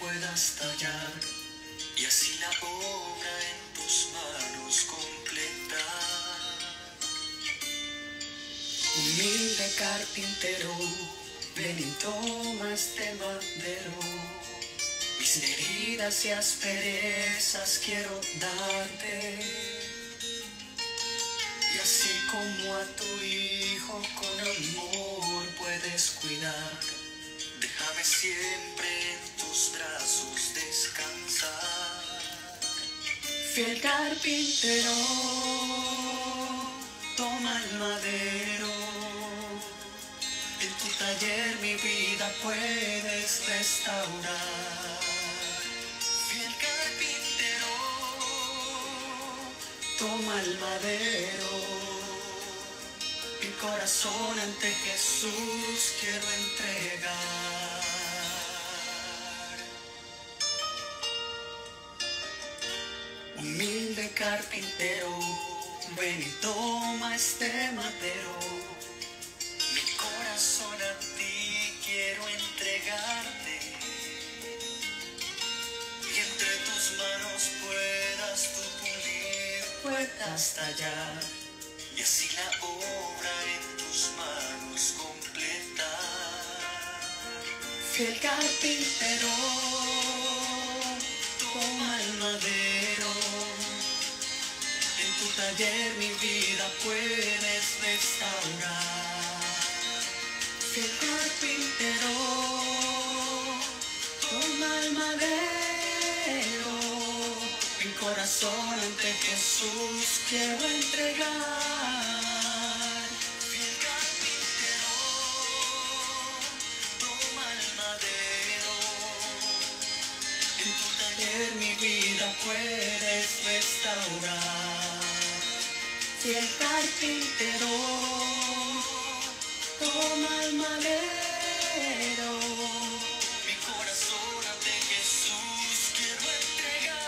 puedas tallar y así la obra en tus manos completar. Humilde carpintero, ven y toma este madero. Mis heridas y asperezas quiero darte. Y así como a tu hijo con amor puedes cuidar, siempre en tus brazos descansar. Fiel carpintero, toma el madero. En tu taller mi vida puedes restaurar. Fiel carpintero, toma el madero. Mi corazón ante Jesús quiero entregar. Humilde carpintero, ven y toma este madero. Mi corazón a ti quiero entregarte. Y entre tus manos puedas tú pulir, puedas tallar. Y así la obra en tus manos completar. Fiel carpintero, toma el madero. Tu taller mi vida puedes restaurar. Fiel carpintero, toma el madero. Mi corazón ante Jesús quiero entregar. Fiel carpintero, toma el madero. En tu taller mi vida puedes restaurar. Fiel carpintero, toma el madero. Mi corazón ante Jesús quiero entregar.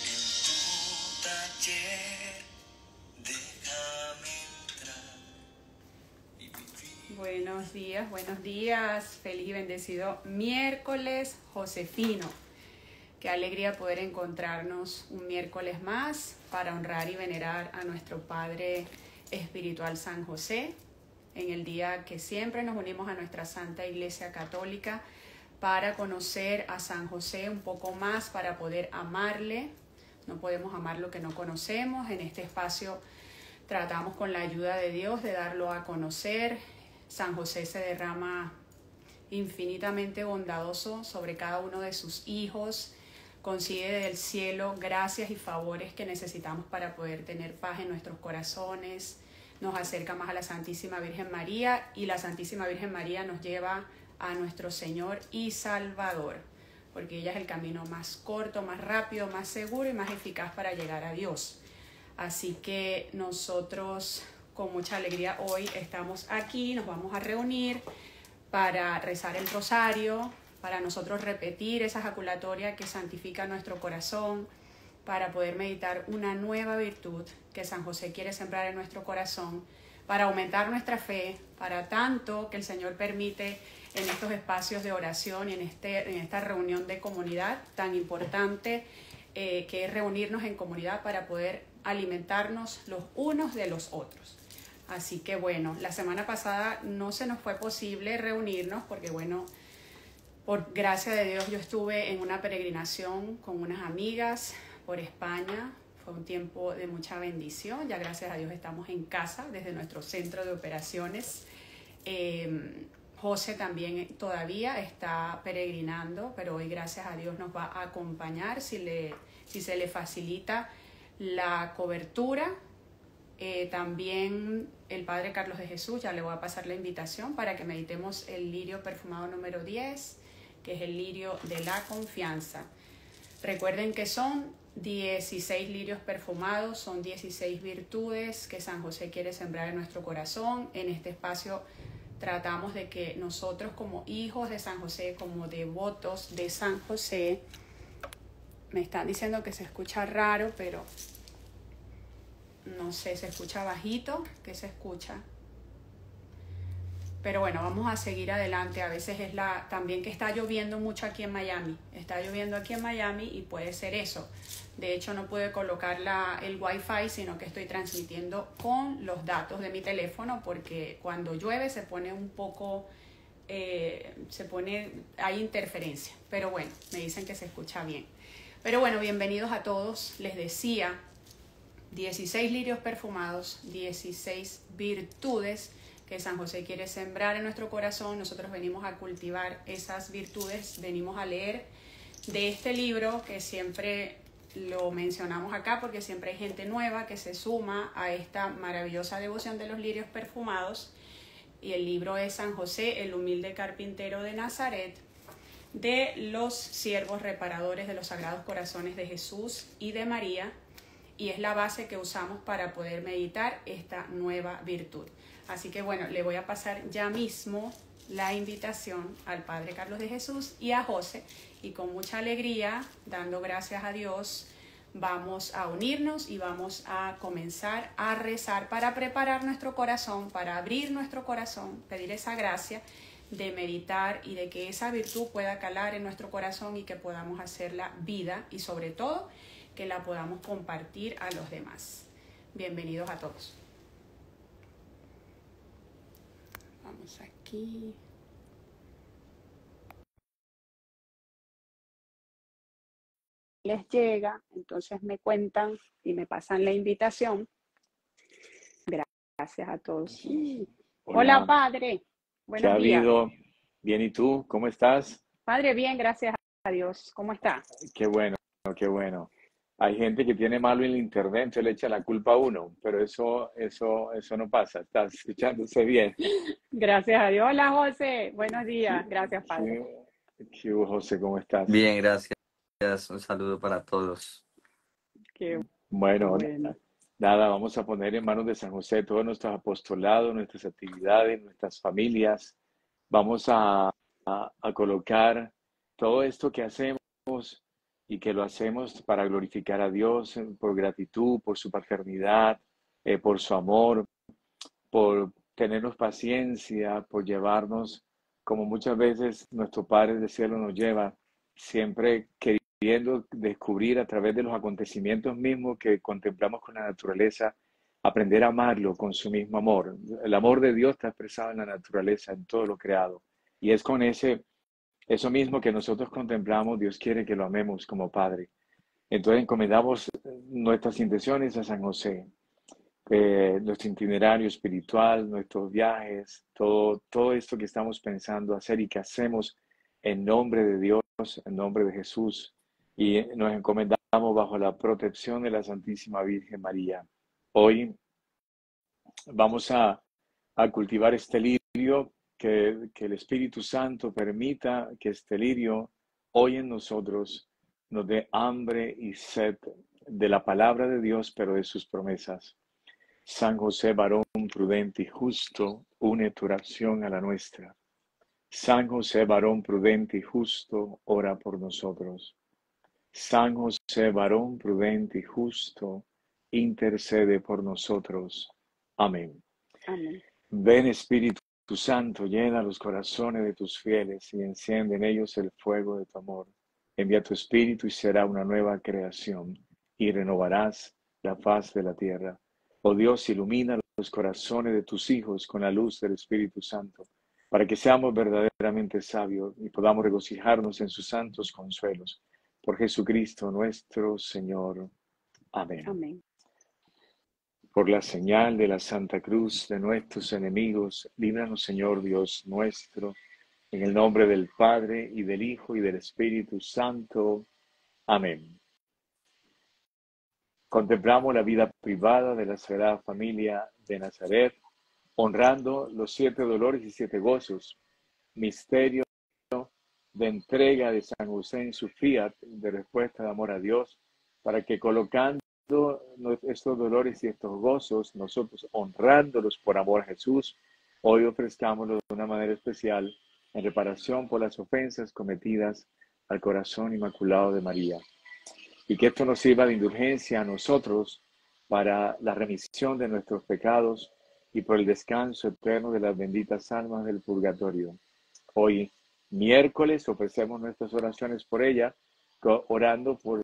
En tu taller déjame entrar. Buenos días, buenos días. Feliz y bendecido miércoles, Josefino. Qué alegría poder encontrarnos un miércoles más para honrar y venerar a nuestro Padre Espiritual San José, en el día que siempre nos unimos a nuestra Santa Iglesia Católica para conocer a San José un poco más, para poder amarle. No podemos amar lo que no conocemos. En este espacio tratamos con la ayuda de Dios de darlo a conocer. San José se derrama infinitamente bondadoso sobre cada uno de sus hijos, consigue del cielo gracias y favores que necesitamos para poder tener paz en nuestros corazones, nos acerca más a la Santísima Virgen María y la Santísima Virgen María nos lleva a nuestro Señor y Salvador, porque ella es el camino más corto, más rápido, más seguro y más eficaz para llegar a Dios. Así que nosotros con mucha alegría hoy estamos aquí, nos vamos a reunir para rezar el rosario, para nosotros repetir esa ejaculatoria que santifica nuestro corazón, para poder meditar una nueva virtud que San José quiere sembrar en nuestro corazón, para aumentar nuestra fe, para tanto que el Señor permite en estos espacios de oración y en, este, en esta reunión de comunidad tan importante eh, que es reunirnos en comunidad para poder alimentarnos los unos de los otros. Así que bueno, la semana pasada no se nos fue posible reunirnos porque bueno, por gracia de Dios yo estuve en una peregrinación con unas amigas por España. Fue un tiempo de mucha bendición. Ya gracias a Dios estamos en casa desde nuestro centro de operaciones. Eh, José también todavía está peregrinando, pero hoy gracias a Dios nos va a acompañar si, le, si se le facilita la cobertura. Eh, también el Padre Carlos de Jesús, ya le voy a pasar la invitación para que meditemos el lirio perfumado número 10, que es el lirio de la confianza. Recuerden que son 16 lirios perfumados, son 16 virtudes que San José quiere sembrar en nuestro corazón. En este espacio tratamos de que nosotros como hijos de San José, como devotos de San José, me están diciendo que se escucha raro, pero no sé, se escucha bajito, ¿qué se escucha? Pero bueno, vamos a seguir adelante. A veces es la también que está lloviendo mucho aquí en Miami. Está lloviendo aquí en Miami y puede ser eso. De hecho, no pude colocar la, el Wi-Fi, sino que estoy transmitiendo con los datos de mi teléfono porque cuando llueve se pone un poco, eh, se pone, hay interferencia. Pero bueno, me dicen que se escucha bien. Pero bueno, bienvenidos a todos. Les decía, 16 lirios perfumados, 16 virtudes San José quiere sembrar en nuestro corazón. Nosotros venimos a cultivar esas virtudes, venimos a leer de este libro que siempre lo mencionamos acá porque siempre hay gente nueva que se suma a esta maravillosa devoción de los lirios perfumados. Y el libro es San José, el humilde carpintero de Nazaret, de los siervos reparadores de los Sagrados Corazones de Jesús y de María. Y es la base que usamos para poder meditar esta nueva virtud. Así que bueno, le voy a pasar ya mismo la invitación al Padre Carlos de Jesús y a José y con mucha alegría, dando gracias a Dios, vamos a unirnos y vamos a comenzar a rezar para preparar nuestro corazón, para abrir nuestro corazón, pedir esa gracia de meditar y de que esa virtud pueda calar en nuestro corazón y que podamos hacerla vida y sobre todo que la podamos compartir a los demás. Bienvenidos a todos. Vamos aquí. Les llega, entonces me cuentan y me pasan la invitación. Gracias a todos. Hola, padre. Buenos ¿Qué ha habido? Bien, ¿y tú? ¿Cómo estás? Padre, bien, gracias a Dios. ¿Cómo está? Qué bueno, qué bueno hay gente que tiene malo en el internet, entonces le echa la culpa a uno, pero eso, eso, eso no pasa, estás escuchándose bien. Gracias a Dios. Hola José, buenos días, gracias Padre. ¿Qué, José, cómo estás? Bien, gracias. Un saludo para todos. Qué bueno, nada, vamos a poner en manos de San José todos nuestros apostolados, nuestras actividades, nuestras familias. Vamos a, a, a colocar todo esto que hacemos y que lo hacemos para glorificar a Dios eh, por gratitud, por su paternidad, eh, por su amor, por tenernos paciencia, por llevarnos, como muchas veces nuestro Padre del Cielo nos lleva, siempre queriendo descubrir a través de los acontecimientos mismos que contemplamos con la naturaleza, aprender a amarlo con su mismo amor. El amor de Dios está expresado en la naturaleza, en todo lo creado. Y es con ese eso mismo que nosotros contemplamos, Dios quiere que lo amemos como Padre. Entonces encomendamos nuestras intenciones a San José, eh, nuestro itinerario espiritual, nuestros viajes, todo, todo esto que estamos pensando hacer y que hacemos en nombre de Dios, en nombre de Jesús. Y nos encomendamos bajo la protección de la Santísima Virgen María. Hoy vamos a, a cultivar este lirio que, el Espíritu Santo permita que este lirio hoy en nosotros nos dé hambre y sed de la palabra de Dios, pero de sus promesas. San José, varón prudente y justo, une tu oración a la nuestra. San José, varón prudente y justo, ora por nosotros. San José, varón prudente y justo, intercede por nosotros. Amén. Amén. Ven Espíritu tu Santo llena los corazones de tus fieles y enciende en ellos el fuego de tu amor. Envía tu Espíritu y será una nueva creación y renovarás la faz de la tierra. Oh Dios, ilumina los corazones de tus hijos con la luz del Espíritu Santo, para que seamos verdaderamente sabios y podamos regocijarnos en sus santos consuelos. Por Jesucristo nuestro Señor. Amén. Amén. Por la señal de la Santa Cruz de nuestros enemigos, líbranos, Señor Dios nuestro, en el nombre del Padre y del Hijo y del Espíritu Santo. Amén. Contemplamos la vida privada de la Sagrada Familia de Nazaret, honrando los siete dolores y siete gozos, misterio de entrega de San José en su fiat, de respuesta de amor a Dios, para que colocando estos dolores y estos gozos, nosotros honrándolos por amor a Jesús, hoy ofrezcámoslo de una manera especial en reparación por las ofensas cometidas al corazón inmaculado de María. Y que esto nos sirva de indulgencia a nosotros para la remisión de nuestros pecados y por el descanso eterno de las benditas almas del purgatorio. Hoy, miércoles, ofrecemos nuestras oraciones por ella, orando por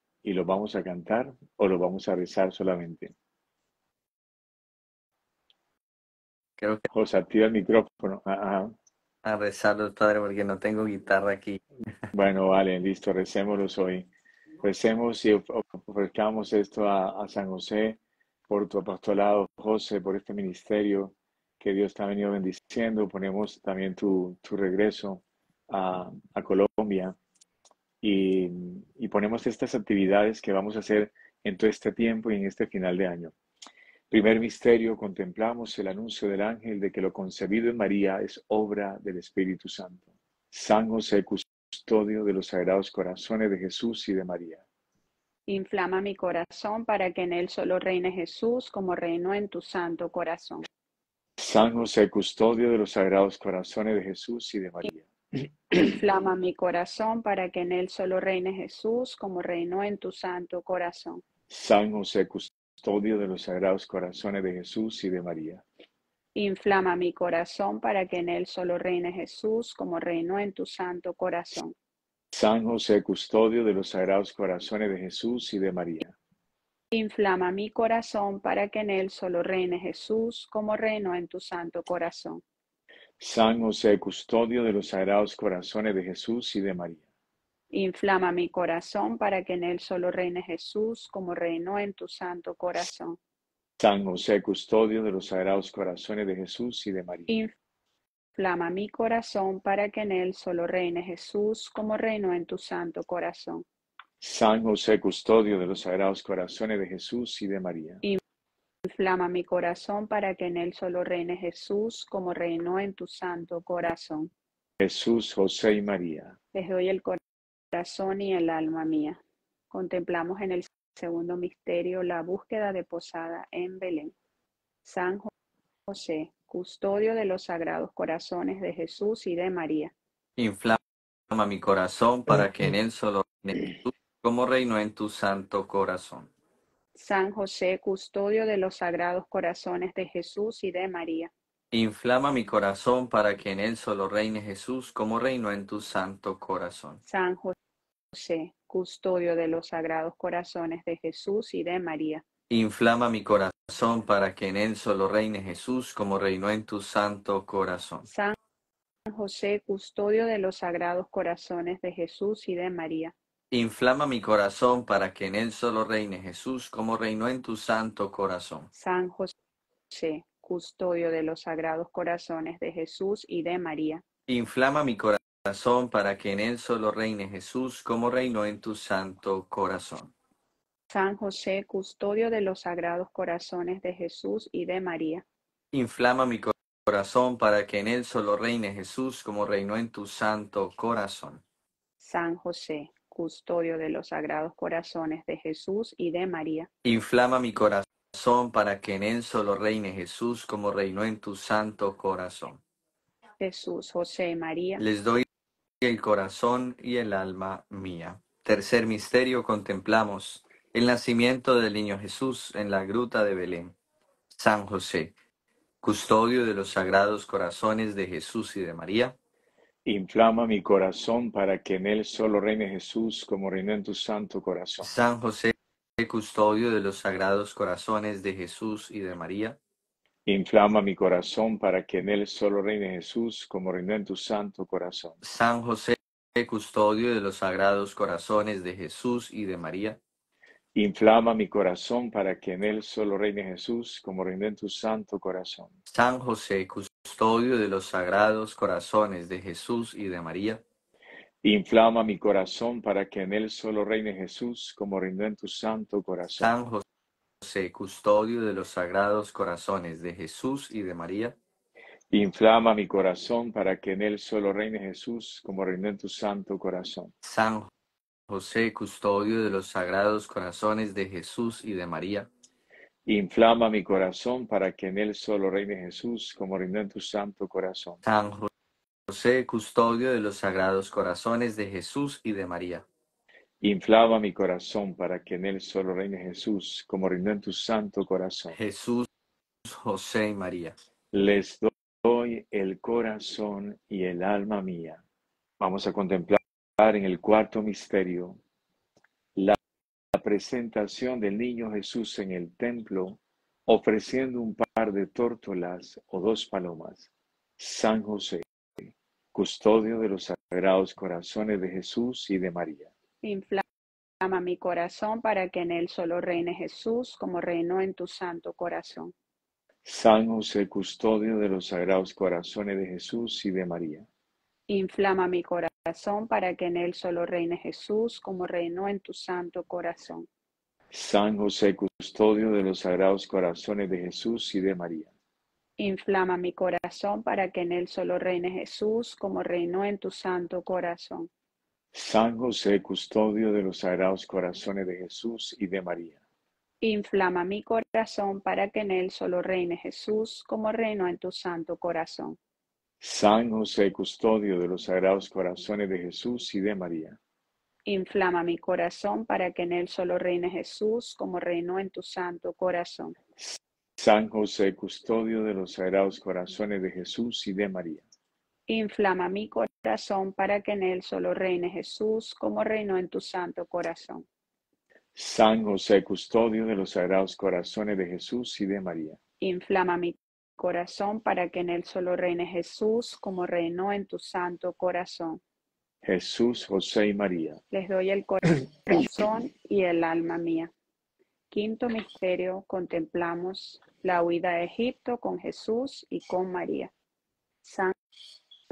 y lo vamos a cantar o lo vamos a rezar solamente. Creo que José, activa el micrófono. Ah, a rezarlos, Padre, porque no tengo guitarra aquí. Bueno, vale, listo, recémoslos hoy. Recemos y ofrezcamos esto a, San José por tu apostolado, José, por este ministerio que Dios te ha venido bendiciendo. Ponemos también tu, regreso a, Colombia y, y ponemos estas actividades que vamos a hacer en todo este tiempo y en este final de año. Primer misterio, contemplamos el anuncio del ángel de que lo concebido en María es obra del Espíritu Santo. San José, custodio de los sagrados corazones de Jesús y de María. Inflama mi corazón para que en él solo reine Jesús como reinó en tu santo corazón. San José, custodio de los sagrados corazones de Jesús y de María. Inflama mi corazón para que en él solo reine Jesús como reinó en tu santo corazón. San José, custodio de los sagrados corazones de Jesús y de María. Inflama mi corazón para que en él solo reine Jesús como reinó en tu santo corazón. San José, custodio de los sagrados corazones de Jesús y de María. Inflama mi corazón para que en él solo reine Jesús como reinó en tu santo corazón. San José, custodio de los sagrados corazones de Jesús y de María. Inflama mi corazón para que en él solo reine Jesús como reinó en tu santo corazón. San José, custodio de los sagrados corazones de Jesús y de María. Inflama mi corazón para que en él solo reine Jesús como reinó en tu santo corazón. San José, custodio de los sagrados corazones de Jesús y de María. Inflama mi corazón para que en él solo reine Jesús como reinó en tu santo corazón. Jesús, José y María. Les doy el corazón y el alma mía. Contemplamos en el segundo misterio la búsqueda de posada en Belén. San José, custodio de los sagrados corazones de Jesús y de María. Inflama mi corazón para que en él solo reine Jesús como reino en tu santo corazón. San José, custodio de los sagrados corazones de Jesús y de María. Inflama mi corazón para que en él solo reine Jesús como reino en tu santo corazón. San José, custodio de los sagrados corazones de Jesús y de María. Inflama mi corazón para que en él solo reine Jesús como reino en tu santo corazón. San José, custodio de los sagrados corazones de Jesús y de María. Inflama mi corazón para que en él solo reine Jesús como reino en tu santo corazón. San José, custodio de los sagrados corazones de Jesús y de María. Inflama mi corazón para que en él solo reine Jesús como reino en tu santo corazón. San José, custodio de los sagrados corazones de Jesús y de María. Inflama mi corazón para que en él solo reine Jesús como reino en tu santo corazón. San José, custodio de los sagrados corazones de Jesús y de María. Inflama mi corazón para que en él solo reine Jesús como reinó en tu santo corazón. Jesús, José y María. Les doy el corazón y el alma mía. Tercer misterio contemplamos el nacimiento del niño Jesús en la gruta de Belén. San José, custodio de los sagrados corazones de Jesús y de María. Inflama mi corazón para que en él solo reine Jesús como reinó en tu santo corazón. San José, custodio de los sagrados corazones de Jesús y de María. Inflama mi corazón para que en él solo reine Jesús, como reinó en tu santo corazón. San José, custodio de los sagrados corazones de Jesús y de María. Inflama mi corazón para que en él solo reine Jesús, como reinó en tu santo corazón. San José, custodio de los sagrados corazones de Jesús y de María. Inflama mi corazón para que en él solo reine Jesús, como reinó en tu santo corazón. San José, custodio de los sagrados corazones de Jesús y de María. Inflama mi corazón para que en él solo reine Jesús, como reinó en tu santo corazón. San José, custodio de los sagrados corazones de Jesús y de María. Inflama mi corazón para que en él solo reine Jesús, como reinó en tu santo corazón. San José, custodio de los sagrados corazones de Jesús y de María. Inflama mi corazón para que en él solo reine Jesús, como reinó en tu santo corazón. Jesús, José y María. Les doy el corazón y el alma mía. Vamos a contemplar en el cuarto misterio la presentación del niño Jesús en el templo ofreciendo un par de tórtolas o dos palomas. San José, custodio de los sagrados corazones de Jesús y de María. Inflama mi corazón para que en él solo reine Jesús como reinó en tu santo corazón. San José, custodio de los sagrados corazones de Jesús y de María. Inflama mi corazón para que en él solo reine Jesús como reinó en tu santo corazón. San José, custodio de los sagrados corazones de Jesús y de María. Inflama mi corazón para que en él solo reine Jesús como reinó en tu santo corazón. San José, custodio de los sagrados corazones de Jesús y de María. Inflama mi corazón para que en él solo reine Jesús como reinó en tu santo corazón. San José, custodio de los sagrados corazones de Jesús y de María. Inflama mi corazón para que en él solo reine Jesús como reinó en tu santo corazón. San José, custodio de los sagrados corazones de Jesús y de María. Inflama mi corazón para que en él solo reine Jesús como reinó en tu santo corazón. San José, custodio de los sagrados corazones de Jesús y de María. Inflama mi corazón para que en él solo reine Jesús como reinó en tu santo corazón. Jesús, José y María. Les doy el corazón y el alma mía. Quinto misterio, contemplamos la huida a Egipto con Jesús y con María. San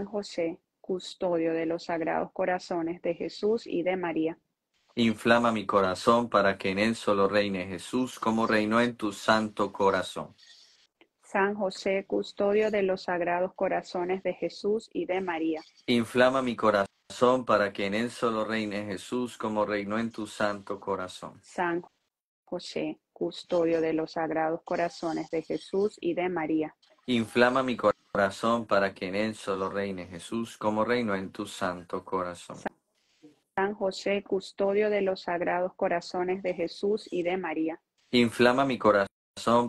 José, custodio de los sagrados corazones de Jesús y de María. Inflama mi corazón para que en él solo reine Jesús como reinó en tu santo corazón. San José, custodio de los sagrados corazones de Jesús y de María. Inflama mi corazón para que en él solo reine Jesús como reinó en tu santo corazón. San José, custodio de los sagrados corazones de Jesús y de María. Inflama mi corazón para que en él solo reine Jesús como reinó en tu santo corazón. San José, custodio de los sagrados corazones de Jesús y de María. Inflama mi corazón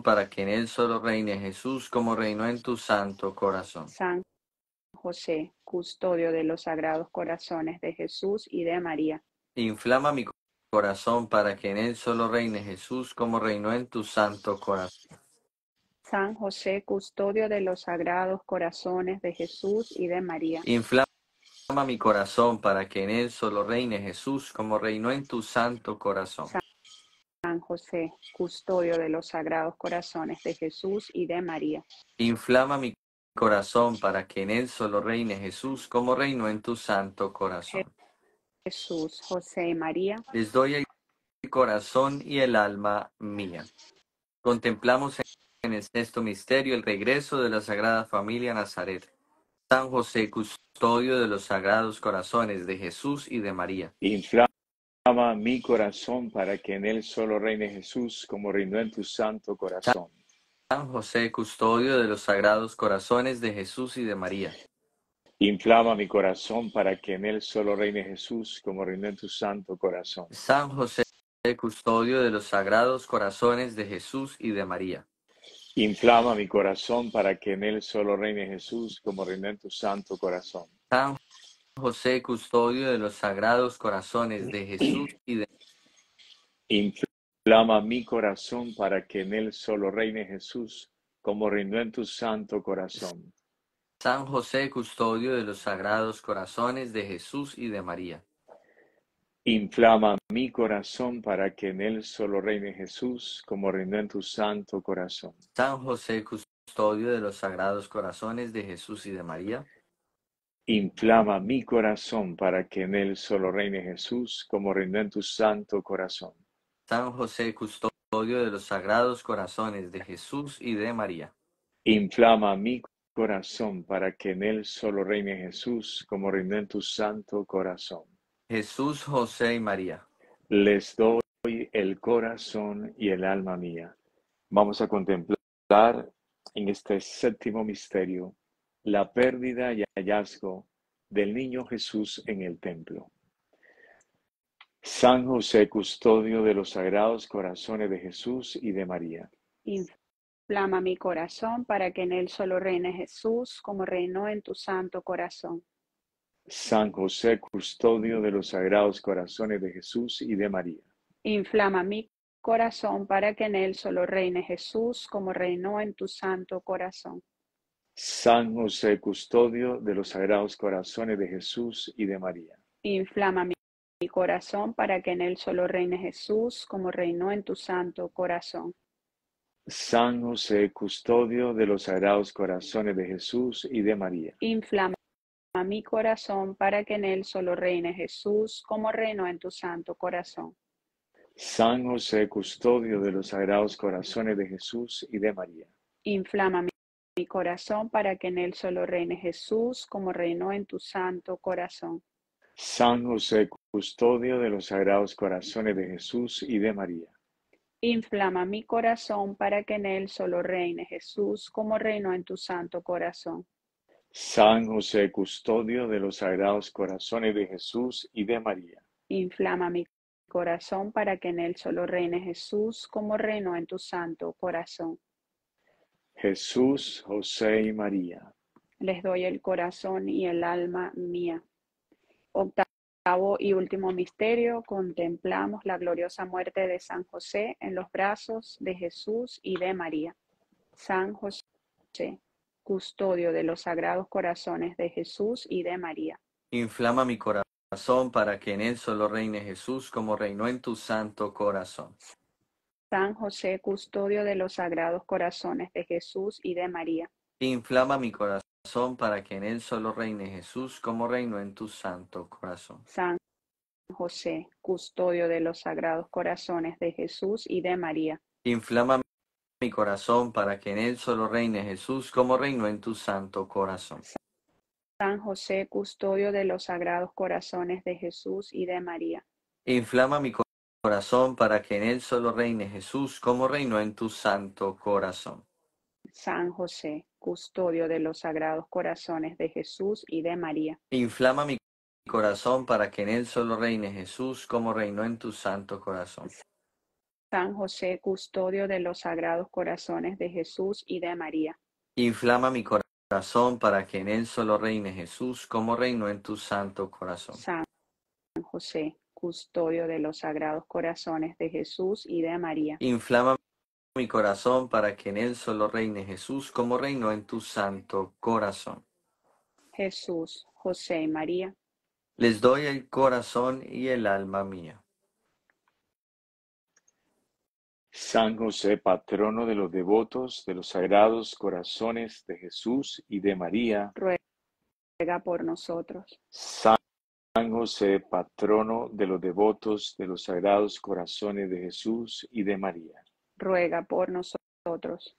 para que en él solo reine Jesús como reinó en tu santo corazón. San José, custodio de los sagrados corazones de Jesús y de María. Inflama mi corazón para que en él solo reine Jesús como reinó en tu santo corazón. San José, custodio de los sagrados corazones de Jesús y de María. Inflama mi corazón para que en él solo reine Jesús como reinó en tu santo corazón. San José, custodio de los sagrados corazones de Jesús y de María. Inflama mi corazón para que en él solo reine Jesús como reinó en tu santo corazón. Jesús, José y María. Les doy el corazón y el alma mía. Contemplamos en el sexto misterio el regreso de la Sagrada Familia a Nazaret. San José, custodio de los sagrados corazones de Jesús y de María. Inflama mi corazón para que en él solo reine Jesús como reinó en tu santo corazón. San José, custodio de los sagrados corazones de Jesús y de María. Inflama mi corazón para que en él solo reine Jesús como reinó en tu santo corazón. San José, custodio de los sagrados corazones de Jesús y de María. Inflama mi corazón para que en él solo reine Jesús como reinó en tu santo corazón. San José, custodio de los sagrados corazones de Jesús y de Inflama mi corazón para que en él solo reine Jesús como reinó en tu santo corazón. San José, custodio de los sagrados corazones de Jesús y de María. Inflama mi corazón para que en él solo reine Jesús, como reinó en tu santo corazón. San José, custodio de los sagrados corazones de Jesús y de María. Inflama mi corazón para que en él solo reine Jesús, como reinó en tu santo corazón. San José, custodio de los sagrados corazones de Jesús y de María. Inflama mi corazón para que en él solo reine Jesús, como reinó en tu santo corazón. Jesús, José y María. Les doy el corazón y el alma mía. Vamos a contemplar en este séptimo misterio la pérdida y hallazgo del niño Jesús en el templo. San José, custodio de los sagrados corazones de Jesús y de María. Inflama mi corazón para que en él solo reine Jesús como reinó en tu santo corazón. San José, custodio de los sagrados corazones de Jesús y de María. Inflama mi corazón para que en él solo reine Jesús como reinó en tu santo corazón. San José, custodio de los sagrados corazones de Jesús y de María. Inflama mi corazón para que en él solo reine Jesús como reinó en tu santo corazón. San José, custodio de los sagrados corazones de Jesús y de María. Inflama mi corazón para que en él solo reine Jesús como reinó en tu santo corazón. San José, custodio de los sagrados corazones de Jesús y de María. Inflama mi corazón para que en él solo reine Jesús como reinó en tu santo corazón. San José, custodio de los sagrados corazones de Jesús y de María. Inflama mi corazón para que en él solo reine Jesús como reinó en tu santo corazón. San José, custodio de los sagrados corazones de Jesús y de María. Inflama mi corazón para que en él solo reine Jesús como reinó en tu santo corazón. Jesús, José y María. Les doy el corazón y el alma mía. Octavo y último misterio, contemplamos la gloriosa muerte de San José en los brazos de Jesús y de María. San José, custodio de los sagrados corazones de Jesús y de María. Inflama mi corazón para que en él solo reine Jesús como reinó en tu santo corazón. San José, custodio de los sagrados corazones de Jesús y de María. Inflama mi corazón para que en él solo reine Jesús como reinó en tu santo corazón. San José, custodio de los sagrados corazones de Jesús y de María. Inflama mi corazón para que en él solo reine Jesús como reinó en tu santo corazón. San José, custodio de los sagrados corazones de Jesús y de María. Inflama mi corazón para que en él solo reine Jesús como reinó en tu santo corazón. San José, custodio de los sagrados corazones de Jesús y de María. Inflama mi corazón para que en él solo reine Jesús como reinó en tu santo corazón. San José, custodio de los sagrados corazones de Jesús y de María. Inflama mi corazón para que en él solo reine Jesús como reinó en tu santo corazón. San José, custodio de los sagrados corazones de Jesús y de María. Inflama mi corazón para que en él solo reine Jesús como reinó en tu santo corazón. Jesús, José y María. Les doy el corazón y el alma mía. San José, patrono de los devotos de los sagrados corazones de Jesús y de María. Ruega por nosotros. San José, patrono de los devotos de los sagrados corazones de Jesús y de María. Ruega por nosotros.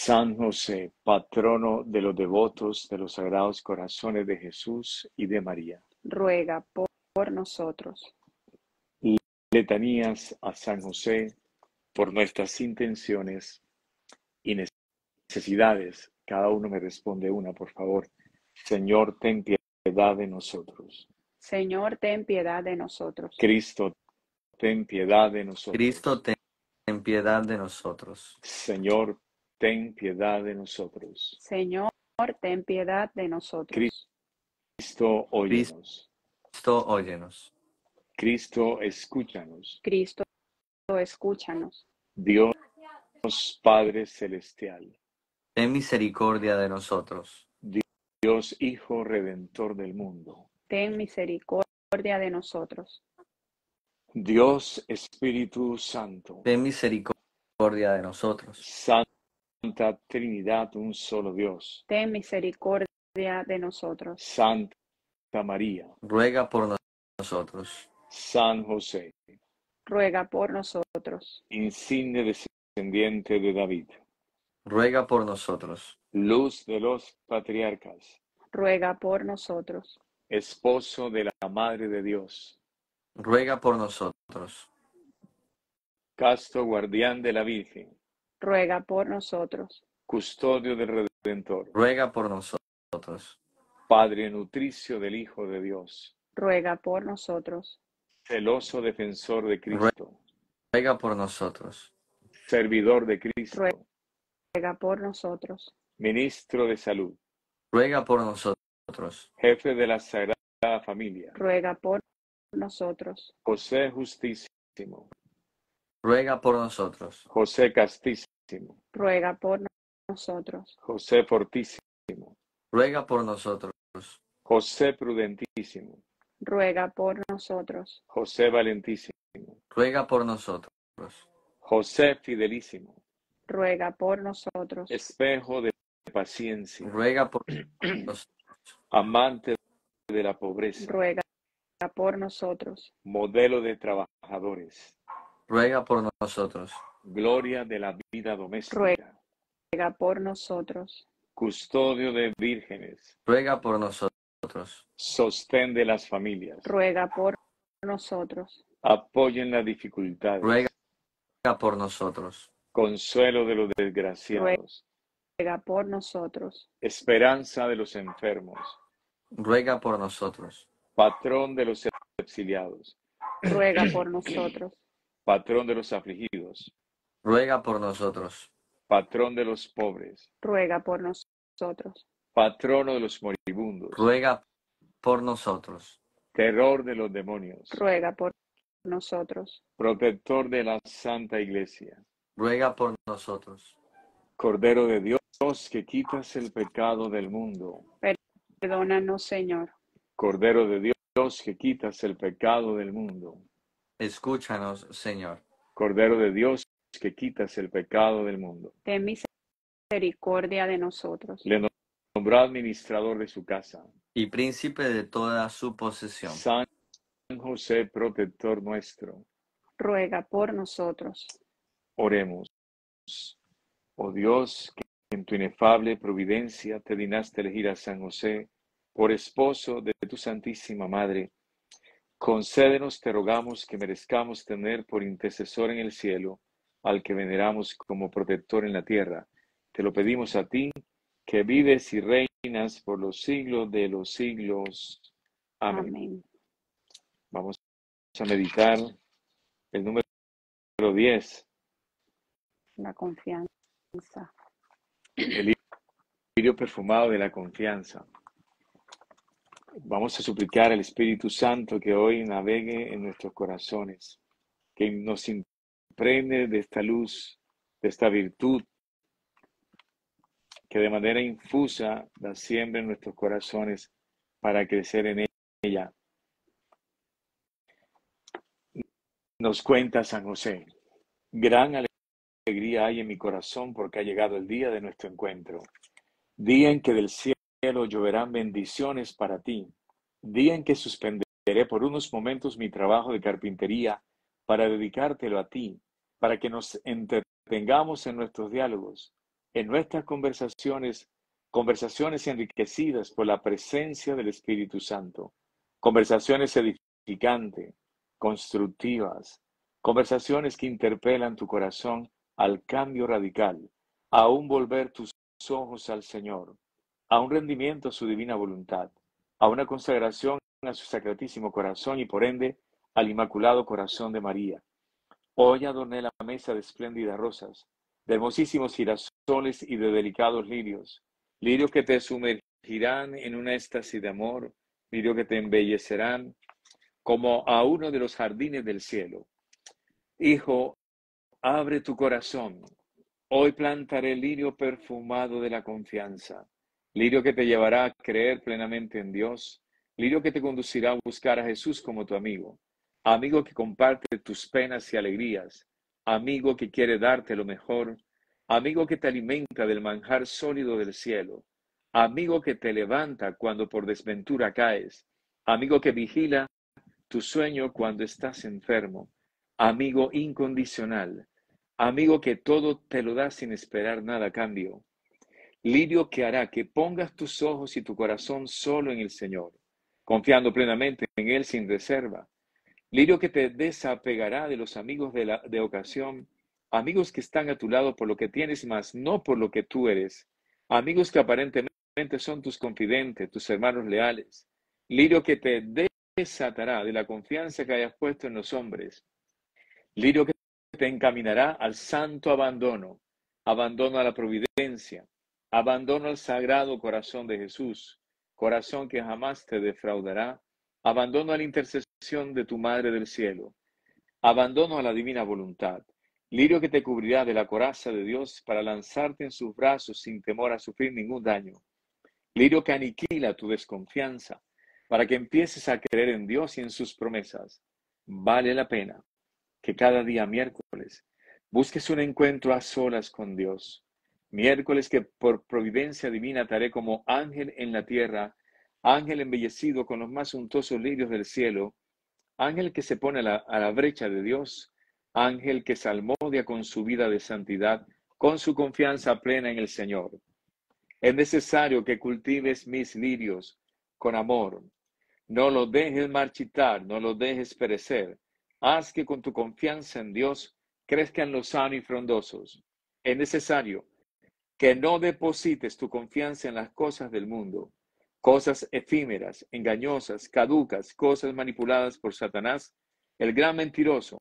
San José, patrono de los devotos de los sagrados corazones de Jesús y de María. Ruega por, por nosotros. Letanías a San José por nuestras intenciones y necesidades. Cada uno me responde una, por favor. Señor, ten piedad de nosotros. Señor, ten piedad de nosotros. Cristo, ten piedad de nosotros. Cristo, ten piedad de nosotros. Señor, ten piedad de nosotros. Señor, ten piedad de nosotros. Cristo, óyenos. Cristo, óyenos. Cristo, escúchanos. Cristo, escúchanos. Dios, Padre Celestial, ten misericordia de nosotros. Dios Hijo Redentor del mundo, ten misericordia de nosotros. Dios Espíritu Santo, ten misericordia de nosotros. Santa Trinidad, un solo Dios, ten misericordia de nosotros. Santa María, ruega por nosotros. San José, ruega por nosotros. Insigne descendiente de David, ruega por nosotros. Luz de los patriarcas, ruega por nosotros. Esposo de la Madre de Dios, ruega por nosotros. Casto guardián de la Virgen, ruega por nosotros. Custodio del Redentor, ruega por nosotros. Padre nutricio del Hijo de Dios, ruega por nosotros. Celoso defensor de Cristo, ruega por nosotros. Servidor de Cristo, ruega por nosotros. Ministro de Salud, ruega por nosotros. Jefe de la Sagrada Familia, ruega por nosotros. José Justísimo, ruega por nosotros. José Castísimo, ruega por nosotros. José Fortísimo, ruega por nosotros. José Prudentísimo, ruega por nosotros. José Valentísimo, ruega por nosotros. José Fidelísimo, ruega por nosotros. Espejo de paciencia, ruega por nosotros. Amante de la pobreza, ruega por nosotros. Modelo de trabajadores, ruega por nosotros. Gloria de la vida doméstica, ruega por nosotros. Custodio de vírgenes, ruega por nosotros. Sostén de las familias, ruega por nosotros. Apoyen las dificultades, ruega por nosotros. Consuelo de los desgraciados, ruega por nosotros. Esperanza de los enfermos, ruega por nosotros. Patrón de los exiliados, ruega por nosotros. Patrón de los afligidos, ruega por nosotros. Patrón de los pobres, ruega por nosotros. Patrono de los moribundos, ruega por nosotros. Terror de los demonios, ruega por nosotros. Protector de la Santa Iglesia, ruega por nosotros. Cordero de Dios que quitas el pecado del mundo, perdónanos, Señor. Cordero de Dios que quitas el pecado del mundo, escúchanos, Señor. Cordero de Dios que quitas el pecado del mundo, ten misericordia de nosotros. Le nombró administrador de su casa, y príncipe de toda su posesión. San José, protector nuestro, ruega por nosotros. Oremos. Oh Dios, que en tu inefable providencia te dignaste elegir a San José por esposo de tu Santísima Madre, concédenos, te rogamos, que merezcamos tener por intercesor en el cielo al que veneramos como protector en la tierra. Te lo pedimos a ti, que vives y reinas por los siglos de los siglos. Amén. Amén. Vamos a meditar el número 10, La confianza. El lirio perfumado de la confianza. Vamos a suplicar al Espíritu Santo que hoy navegue en nuestros corazones, que nos impregne de esta luz, de esta virtud, que de manera infusa la siembre en nuestros corazones para crecer en ella. Nos cuenta San José, gran alegría hay en mi corazón porque ha llegado el día de nuestro encuentro, día en que del cielo lloverán bendiciones para ti, día en que suspenderé por unos momentos mi trabajo de carpintería para dedicártelo a ti, para que nos entretengamos en nuestros diálogos, en nuestras conversaciones, conversaciones enriquecidas por la presencia del Espíritu Santo, conversaciones edificantes, constructivas, conversaciones que interpelan tu corazón al cambio radical, a un volver tus ojos al Señor, a un rendimiento a su divina voluntad, a una consagración a su sacratísimo corazón y por ende al inmaculado corazón de María. Hoy adorné la mesa de espléndidas rosas, de hermosísimos girasoles y de delicados lirios, lirios que te sumergirán en una éxtasis de amor, lirios que te embellecerán como a uno de los jardines del cielo. Hijo, abre tu corazón, Hoy plantaré el lirio perfumado de la confianza, lirio que te llevará a creer plenamente en Dios, lirio que te conducirá a buscar a Jesús como tu amigo, amigo que comparte tus penas y alegrías, amigo que quiere darte lo mejor, amigo que te alimenta del manjar sólido del cielo, amigo que te levanta cuando por desventura caes, amigo que vigila tu sueño cuando estás enfermo, amigo incondicional, amigo que todo te lo da sin esperar nada a cambio, lirio que hará que pongas tus ojos y tu corazón solo en el Señor, confiando plenamente en Él sin reserva, lirio que te desapegará de los amigos de, la, de ocasión, amigos que están a tu lado por lo que tienes más, no por lo que tú eres, amigos que aparentemente son tus confidentes, tus hermanos leales, lirio que te desatará de la confianza que hayas puesto en los hombres, lirio que te encaminará al santo abandono, abandono a la providencia, abandono al sagrado corazón de Jesús, corazón que jamás te defraudará, abandono a la intercesión de tu Madre del Cielo, abandono a la divina voluntad, lirio que te cubrirá de la coraza de Dios para lanzarte en sus brazos sin temor a sufrir ningún daño, lirio que aniquila tu desconfianza, para que empieces a creer en Dios y en sus promesas. Vale la pena que cada día miércoles busques un encuentro a solas con Dios. Miércoles que por providencia divina te haré como ángel en la tierra, ángel embellecido con los más suntuosos lirios del cielo, ángel que se pone a la, a la brecha de Dios, ángel que salmodia con su vida de santidad, con su confianza plena en el Señor. Es necesario que cultives mis lirios con amor. No los dejes marchitar, no los dejes perecer. Haz que con tu confianza en Dios crezcan los sanos y frondosos. Es necesario que no deposites tu confianza en las cosas del mundo, cosas efímeras, engañosas, caducas, cosas manipuladas por Satanás, el gran mentiroso,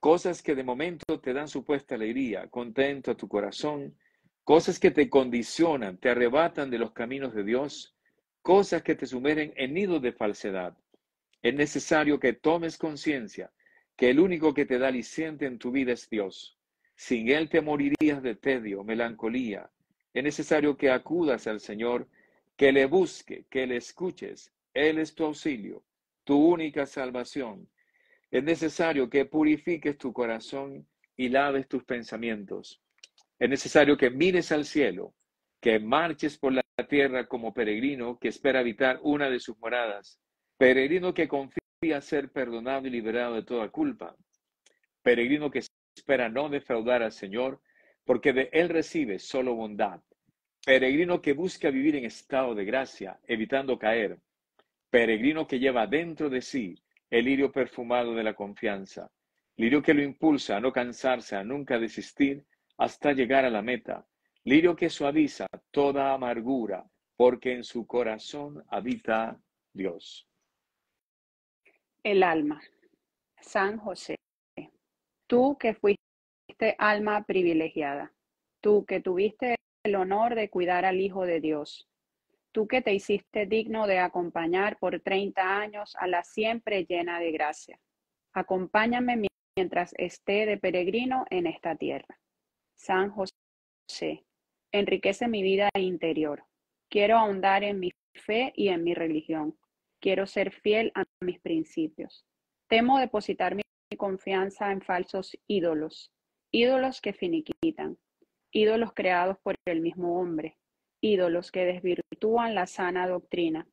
cosas que de momento te dan supuesta alegría, contento a tu corazón, cosas que te condicionan, te arrebatan de los caminos de Dios, cosas que te sumergen en nidos de falsedad. Es necesario que tomes conciencia que el único que te da aliciente en tu vida es Dios. Sin Él te morirías de tedio, melancolía. Es necesario que acudas al Señor, que le busque, que le escuches. Él es tu auxilio, tu única salvación. Es necesario que purifiques tu corazón y laves tus pensamientos. Es necesario que mires al cielo, que marches por la tierra como peregrino que espera habitar una de sus moradas, peregrino que confía ser perdonado y liberado de toda culpa, peregrino que espera no defraudar al Señor, porque de Él recibe solo bondad, peregrino que busca vivir en estado de gracia, evitando caer, peregrino que lleva dentro de sí el lirio perfumado de la confianza, lirio que lo impulsa a no cansarse, a nunca desistir, hasta llegar a la meta. Lirio que suaviza toda amargura, porque en su corazón habita Dios. El alma. San José. Tú que fuiste alma privilegiada. Tú que tuviste el honor de cuidar al Hijo de Dios. Tú que te hiciste digno de acompañar por 30 años a la siempre llena de gracia. Acompáñame mientras esté de peregrino en esta tierra. San José, enriquece mi vida interior. Quiero ahondar en mi fe y en mi religión. Quiero ser fiel a mis principios. Temo depositar mi confianza en falsos ídolos, ídolos que finiquitan, ídolos creados por el mismo hombre, ídolos que desvirtúan la sana doctrina,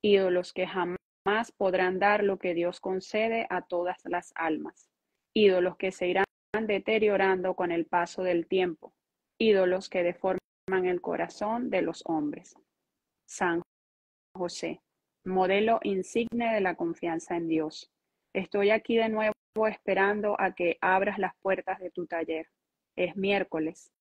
ídolos que jamás podrán dar lo que Dios concede a todas las almas, ídolos que se irán deteriorando con el paso del tiempo, ídolos que deforman el corazón de los hombres. San José, modelo insigne de la confianza en Dios. Estoy aquí de nuevo esperando a que abras las puertas de tu taller. Es miércoles,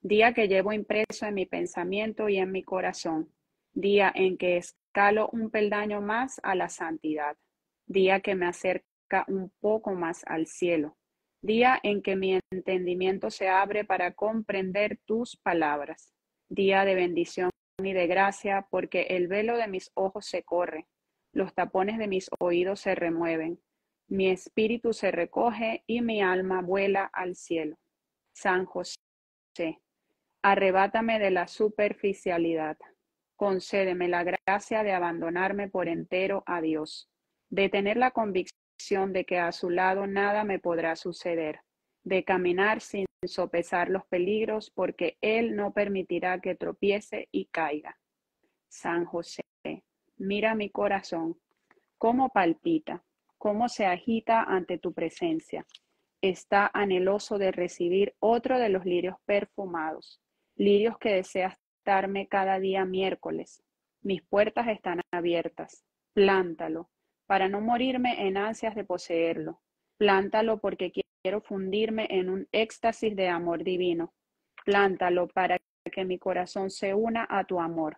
día que llevo impreso en mi pensamiento y en mi corazón, día en que escalo un peldaño más a la santidad, día que me acerca un poco más al cielo, día en que mi entendimiento se abre para comprender tus palabras, día de bendición y de gracia, porque el velo de mis ojos se corre, los tapones de mis oídos se remueven, mi espíritu se recoge y mi alma vuela al cielo. San José, arrebátame de la superficialidad. Concédeme la gracia de abandonarme por entero a Dios, de tener la convicción de que a su lado nada me podrá suceder, de caminar sin sopesar los peligros porque Él no permitirá que tropiece y caiga. San José, mira mi corazón, cómo palpita, cómo se agita ante tu presencia. Está anheloso de recibir otro de los lirios perfumados, lirios que deseas darme cada día miércoles. Mis puertas están abiertas. Plántalo, para no morirme en ansias de poseerlo. Plántalo porque quiero fundirme en un éxtasis de amor divino. Plántalo para que mi corazón se una a tu amor.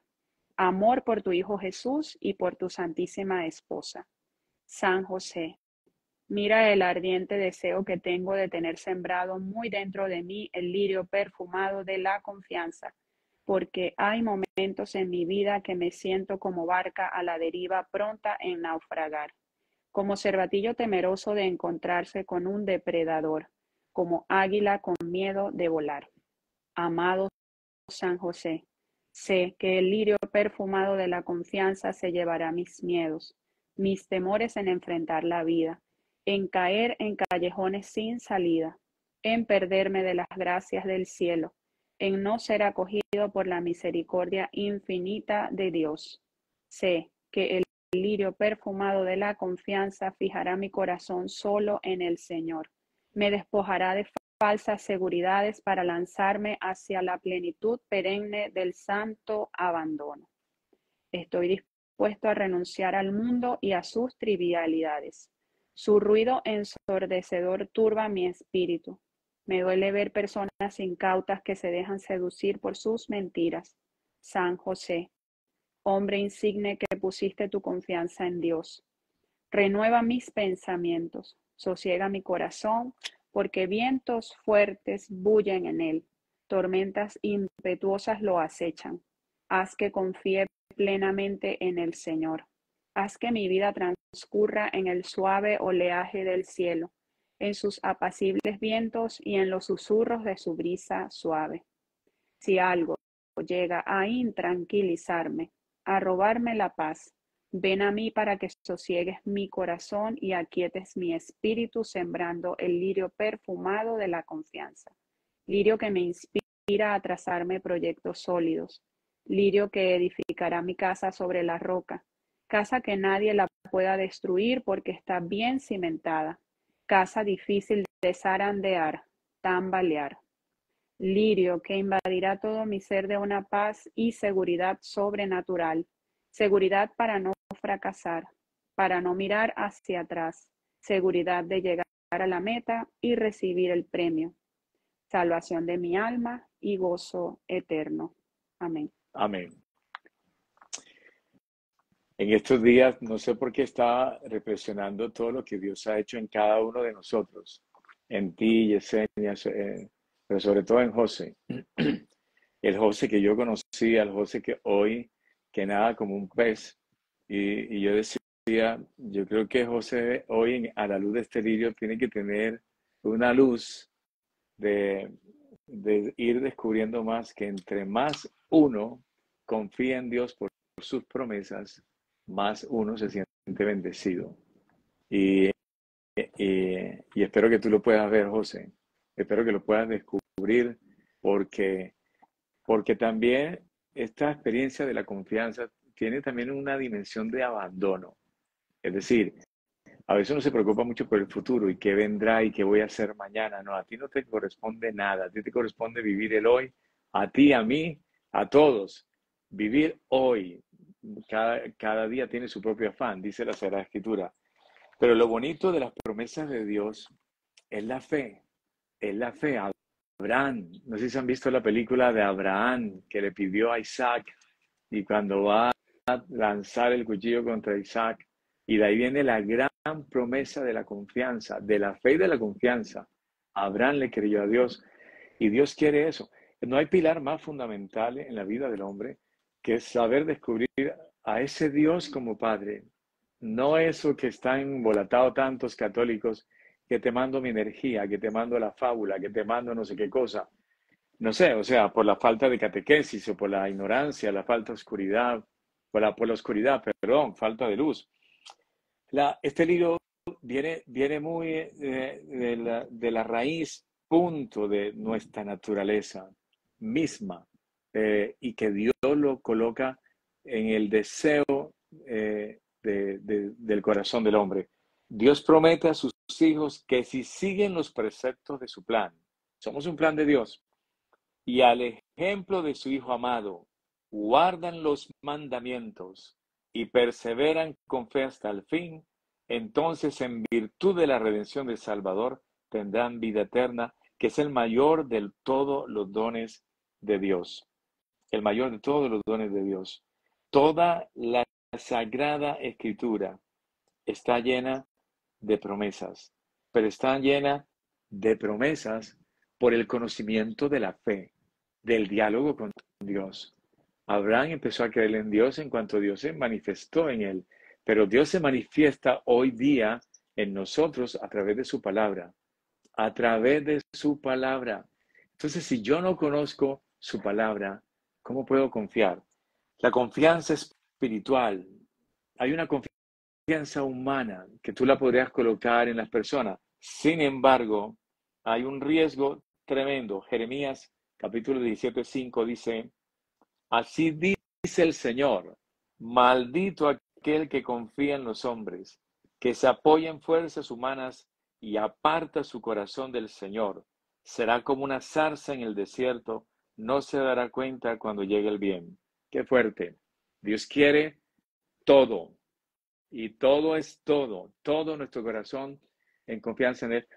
Amor por tu Hijo Jesús y por tu Santísima Esposa. San José, mira el ardiente deseo que tengo de tener sembrado muy dentro de mí el lirio perfumado de la confianza, porque hay momentos en mi vida que me siento como barca a la deriva pronta en naufragar, como cervatillo temeroso de encontrarse con un depredador, como águila con miedo de volar. Amado San José, sé que el lirio perfumado de la confianza se llevará mis miedos mis temores en enfrentar la vida, en caer en callejones sin salida, en perderme de las gracias del cielo, en no ser acogido por la misericordia infinita de Dios. Sé que el lirio perfumado de la confianza fijará mi corazón solo en el Señor. Me despojará de falsas seguridades para lanzarme hacia la plenitud perenne del santo abandono. Estoy puesto a renunciar al mundo y a sus trivialidades. Su ruido ensordecedor turba mi espíritu. Me duele ver personas incautas que se dejan seducir por sus mentiras. San José, hombre insigne que pusiste tu confianza en Dios. Renueva mis pensamientos, sosiega mi corazón, porque vientos fuertes bullen en él, tormentas impetuosas lo acechan. Haz que confíe plenamente en el Señor. Haz que mi vida transcurra en el suave oleaje del cielo, en sus apacibles vientos y en los susurros de su brisa suave. Si algo llega a intranquilizarme, a robarme la paz, ven a mí para que sosiegues mi corazón y aquietes mi espíritu sembrando el lirio perfumado de la confianza, lirio que me inspira a trazarme proyectos sólidos, lirio que edificará mi casa sobre la roca, casa que nadie la pueda destruir porque está bien cimentada, casa difícil de zarandear, tambalear. Lirio que invadirá todo mi ser de una paz y seguridad sobrenatural, seguridad para no fracasar, para no mirar hacia atrás, seguridad de llegar a la meta y recibir el premio, salvación de mi alma y gozo eterno. Amén. Amén. En estos días, no sé por qué estaba reflexionando todo lo que Dios ha hecho en cada uno de nosotros, en ti, Yesenia, pero sobre todo en José. El José que yo conocía, el José que hoy, que nada como un pez. Y, yo decía, yo creo que José hoy, a la luz de este libro, tiene que tener una luz de, ir descubriendo más que entre más uno confía en Dios por sus promesas, más uno se siente bendecido. Y, y, espero que tú lo puedas ver, José. Espero que lo puedas descubrir porque, porque también esta experiencia de la confianza tiene también una dimensión de abandono. Es decir, a veces uno se preocupa mucho por el futuro y qué vendrá y qué voy a hacer mañana. No, a ti no te corresponde nada. A ti te corresponde vivir el hoy, a ti, a mí, a todos vivir hoy. Cada, cada día tiene su propio afán, dice la Sagrada Escritura. Pero lo bonito de las promesas de Dios es la fe, es la fe. Abraham, no sé si han visto la película de Abraham que le pidió a Isaac y cuando va a lanzar el cuchillo contra Isaac, y de ahí viene la gran promesa de la confianza, de la fe y de la confianza. Abraham le creyó a Dios y Dios quiere eso. No hay pilar más fundamental en la vida del hombre que es saber descubrir a ese Dios como Padre. No eso que están embolatados tantos católicos, que te mando mi energía, que te mando la fábula, que te mando no sé qué cosa. no sé, o sea, por la falta de catequesis o por la ignorancia, la falta de oscuridad, por la, por la oscuridad, perdón, falta de luz. La, este libro viene, viene muy de, de, la, raíz, punto de nuestra naturaleza misma, eh, y que Dios lo coloca en el deseo eh, de, del corazón del hombre. Dios promete a sus hijos que si siguen los preceptos de su plan, somos un plan de Dios, y al ejemplo de su Hijo amado, guardan los mandamientos y perseveran con fe hasta el fin, entonces en virtud de la redención del Salvador tendrán vida eterna, que es el mayor de todos los dones de Dios. El mayor de todos los dones de Dios. Toda la sagrada escritura está llena de promesas, pero está llena de promesas por el conocimiento de la fe, del diálogo con Dios. Abraham empezó a creer en Dios en cuanto Dios se manifestó en él, pero Dios se manifiesta hoy día en nosotros a través de su palabra, a través de su palabra. Entonces, si yo no conozco su palabra, ¿cómo puedo confiar? La confianza espiritual. Hay una confianza humana que tú la podrías colocar en las personas. Sin embargo, hay un riesgo tremendo. Jeremías capítulo 17, 5 dice, Así dice el Señor, maldito aquel que confía en los hombres, que se apoya en fuerzas humanas y aparta su corazón del Señor. Será como una zarza en el desierto, no se dará cuenta cuando llegue el bien. Qué fuerte. Dios quiere todo. Y todo es todo, todo nuestro corazón en confianza en Él.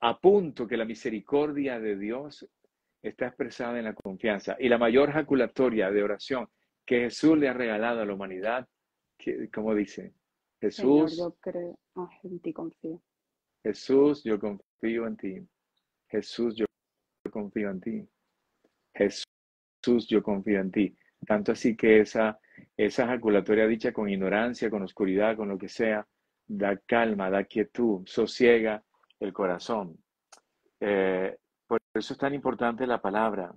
A punto que la misericordia de Dios está expresada en la confianza. Y la mayor jaculatoria de oración que Jesús le ha regalado a la humanidad, como dice, Jesús, yo creo, oh, en ti confío. Jesús, yo confío en ti. Jesús, yo confío en ti. Jesús, yo confío en ti. Tanto así que esa, esa jaculatoria dicha con ignorancia, con oscuridad, con lo que sea, da calma, da quietud, sosiega el corazón. Eh, por eso es tan importante la palabra.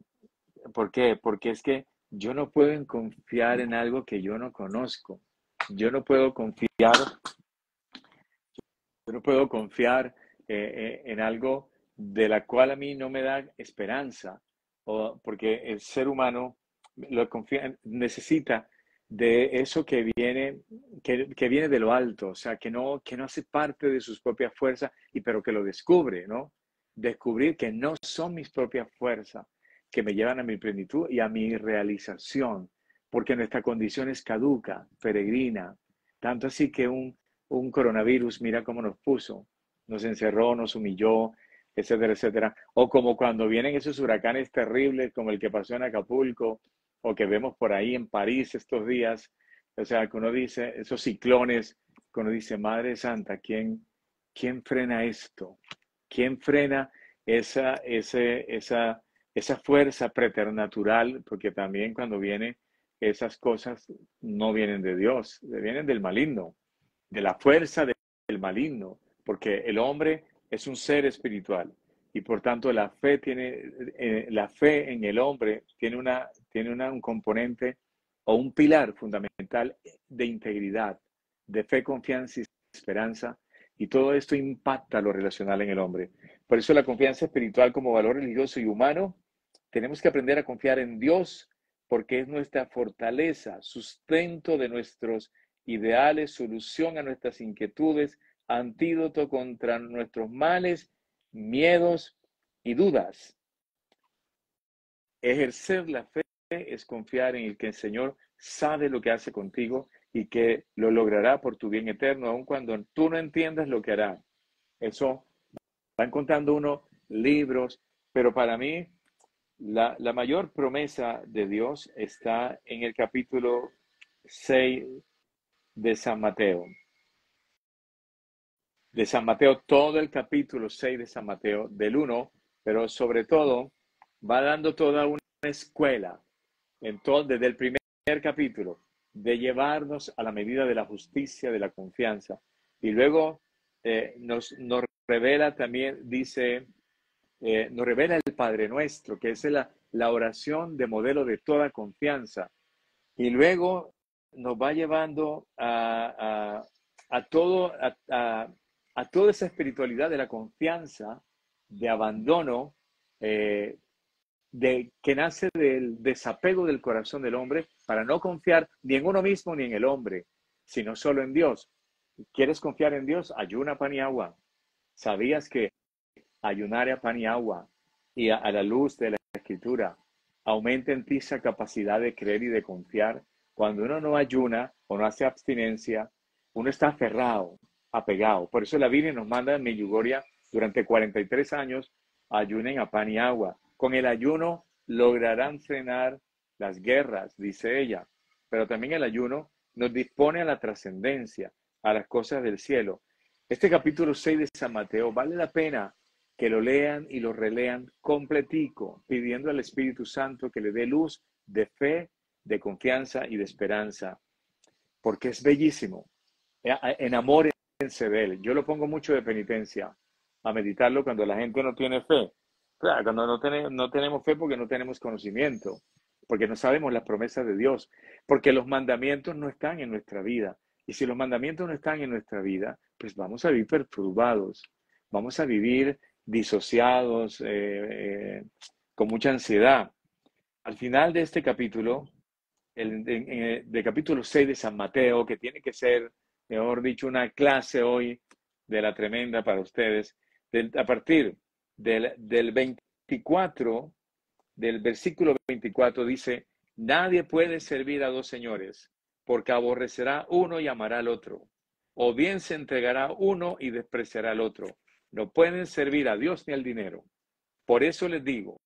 ¿Por qué? Porque es que yo no puedo confiar en algo que yo no conozco. Yo no puedo confiar, yo no puedo confiar eh, eh, en algo de la cual a mí no me da esperanza, o porque el ser humano lo confía, necesita de eso que viene, que, que, viene de lo alto, o sea, que no, que no hace parte de sus propias fuerzas, y pero que lo descubre, ¿no? descubrir que no son mis propias fuerzas que me llevan a mi plenitud y a mi realización, porque nuestra condición es caduca, peregrina, tanto así que un, un coronavirus, mira cómo nos puso, nos encerró, nos humilló, etcétera, etcétera. O como cuando vienen esos huracanes terribles como el que pasó en Acapulco o que vemos por ahí en París estos días, o sea, que uno dice, esos ciclones, que uno dice, Madre Santa, ¿quién, quién frena esto? ¿Quién frena esa, esa, esa fuerza preternatural? Porque también cuando vienen esas cosas no vienen de Dios, vienen del maligno, de la fuerza del maligno, porque el hombre es un ser espiritual y por tanto la fe tiene eh, la fe en el hombre tiene una tiene un componente o un pilar fundamental de integridad, de fe, confianza y esperanza y todo esto impacta lo relacional en el hombre. Por eso la confianza espiritual como valor religioso y humano, tenemos que aprender a confiar en Dios porque es nuestra fortaleza, sustento de nuestros ideales, solución a nuestras inquietudes, antídoto contra nuestros males, miedos y dudas. Ejercer la fe es confiar en el que el Señor sabe lo que hace contigo y que lo logrará por tu bien eterno, aun cuando tú no entiendas lo que hará. Eso va encontrando uno libros, pero para mí la, la mayor promesa de Dios está en el capítulo 6 de San Mateo. De San Mateo, todo el capítulo 6 de San Mateo, del 1, pero sobre todo va dando toda una escuela, entonces, desde el primer capítulo, de llevarnos a la medida de la justicia, de la confianza. Y luego eh, nos, nos, revela también, dice, eh, nos revela el Padre Nuestro, que es la, la oración de modelo de toda confianza. Y luego nos va llevando a, todo, a, toda esa espiritualidad de la confianza, de abandono, eh, de, que nace del desapego del corazón del hombre para no confiar ni en uno mismo ni en el hombre, sino solo en Dios. ¿Quieres confiar en Dios? Ayuna pan y agua. ¿Sabías que ayunar a pan y agua y a, la luz de la escritura aumenta en ti esa capacidad de creer y de confiar? Cuando uno no ayuna o no hace abstinencia, uno está aferrado, apegado. Por eso la Biblia nos manda en Meyugoria durante 43 años, ayunen a pan y agua. Con el ayuno lograrán frenar las guerras, dice ella. Pero también el ayuno nos dispone a la trascendencia, a las cosas del cielo. Este capítulo 6 de San Mateo vale la pena que lo lean y lo relean completico, pidiendo al Espíritu Santo que le dé luz de fe, de confianza y de esperanza, porque es bellísimo. E, enamórense de. Yo lo pongo mucho de penitencia a meditarlo cuando la gente no tiene fe. Claro, cuando no, tenemos, no tenemos fe porque no tenemos conocimiento, porque no sabemos las promesas de Dios, porque los mandamientos no están en nuestra vida. Y si los mandamientos no están en nuestra vida, pues vamos a vivir perturbados, vamos a vivir disociados, eh, eh, con mucha ansiedad. Al final de este capítulo, el, de, capítulo 6 de San Mateo, que tiene que ser, mejor dicho, una clase hoy de la tremenda para ustedes, a partir del, del 24, del versículo 24, dice, nadie puede servir a dos señores, porque aborrecerá uno y amará al otro, o bien se entregará uno y despreciará al otro. No pueden servir a Dios ni al dinero. Por eso les digo,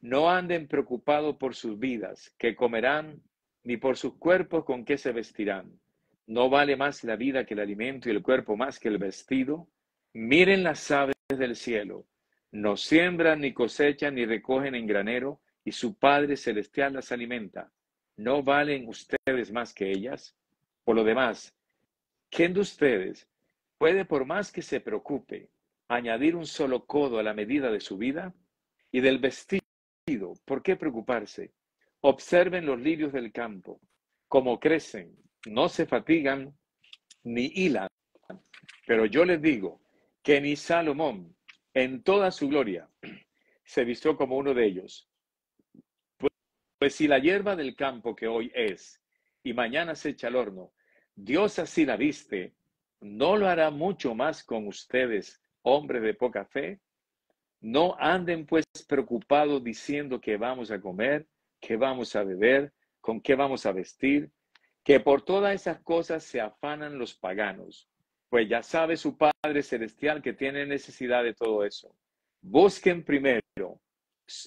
no anden preocupados por sus vidas, que comerán, ni por sus cuerpos con qué se vestirán. ¿No vale más la vida que el alimento y el cuerpo más que el vestido? Miren las aves del cielo. No siembran, ni cosechan, ni recogen en granero, y su Padre Celestial las alimenta. ¿No valen ustedes más que ellas? Por lo demás, ¿quién de ustedes puede, por más que se preocupe, añadir un solo codo a la medida de su vida? Y del vestido, ¿por qué preocuparse? Observen los lirios del campo, cómo crecen, no se fatigan ni hilan. Pero yo les digo que ni Salomón, en toda su gloria, se vistió como uno de ellos. Pues, pues, si la hierba del campo que hoy es y mañana se echa al horno, Dios así la viste, ¿no lo hará mucho más con ustedes, hombres de poca fe? No anden pues preocupados diciendo que vamos a comer, que vamos a beber, con qué vamos a vestir, que por todas esas cosas se afanan los paganos pues ya sabe su Padre Celestial que tiene necesidad de todo eso. Busquen primero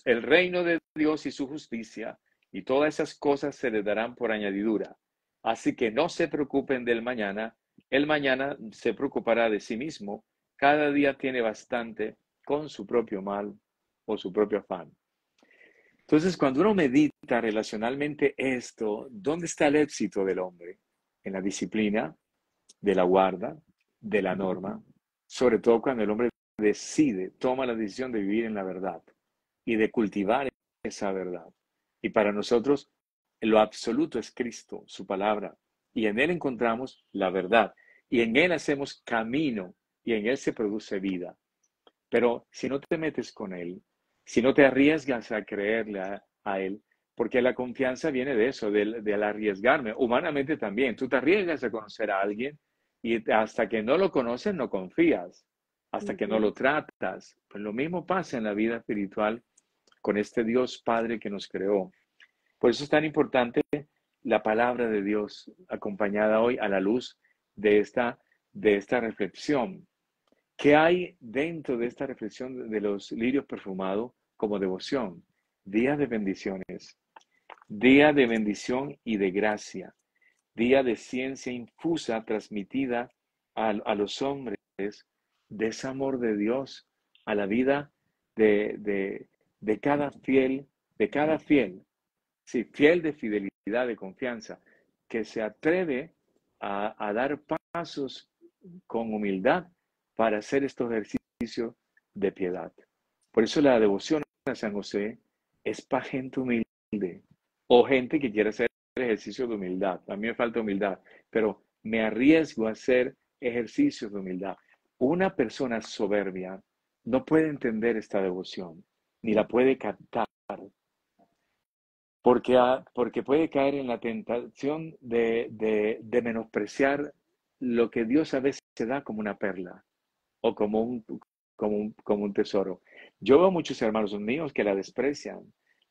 el reino de Dios y su justicia, y todas esas cosas se les darán por añadidura. Así que no se preocupen del mañana, el mañana se preocupará de sí mismo, cada día tiene bastante con su propio mal o su propio afán. Entonces, cuando uno medita relacionalmente esto, ¿dónde está el éxito del hombre? En la disciplina, de la guarda, de la norma, sobre todo cuando el hombre decide, toma la decisión de vivir en la verdad y de cultivar esa verdad. Y para nosotros, lo absoluto es Cristo, su palabra, y en Él encontramos la verdad, y en Él hacemos camino, y en Él se produce vida. Pero si no te metes con Él, si no te arriesgas a creerle a, Él, porque la confianza viene de eso, del, del arriesgarme, humanamente también, tú te arriesgas a conocer a alguien, y hasta que no lo conoces, no confías, hasta que no lo tratas. Pues lo mismo pasa en la vida espiritual con este Dios Padre que nos creó. Por eso es tan importante la palabra de Dios acompañada hoy a la luz de esta, de esta reflexión. ¿Qué hay dentro de esta reflexión de los lirios perfumados como devoción? Día de bendiciones, día de bendición y de gracia día de ciencia infusa transmitida a, los hombres de ese amor de Dios a la vida de, cada fiel, de cada fiel, sí, fiel de fidelidad, de confianza, que se atreve a, a dar pasos con humildad para hacer estos ejercicios de piedad. Por eso la devoción a San José es para gente humilde o gente que quiere hacer ejercicio de humildad. A mí me falta humildad, pero me arriesgo a hacer ejercicios de humildad. Una persona soberbia no puede entender esta devoción, ni la puede captar, porque, porque puede caer en la tentación de, de, menospreciar lo que Dios a veces se da como una perla o como un, como un, como un tesoro. Yo veo muchos hermanos míos que la desprecian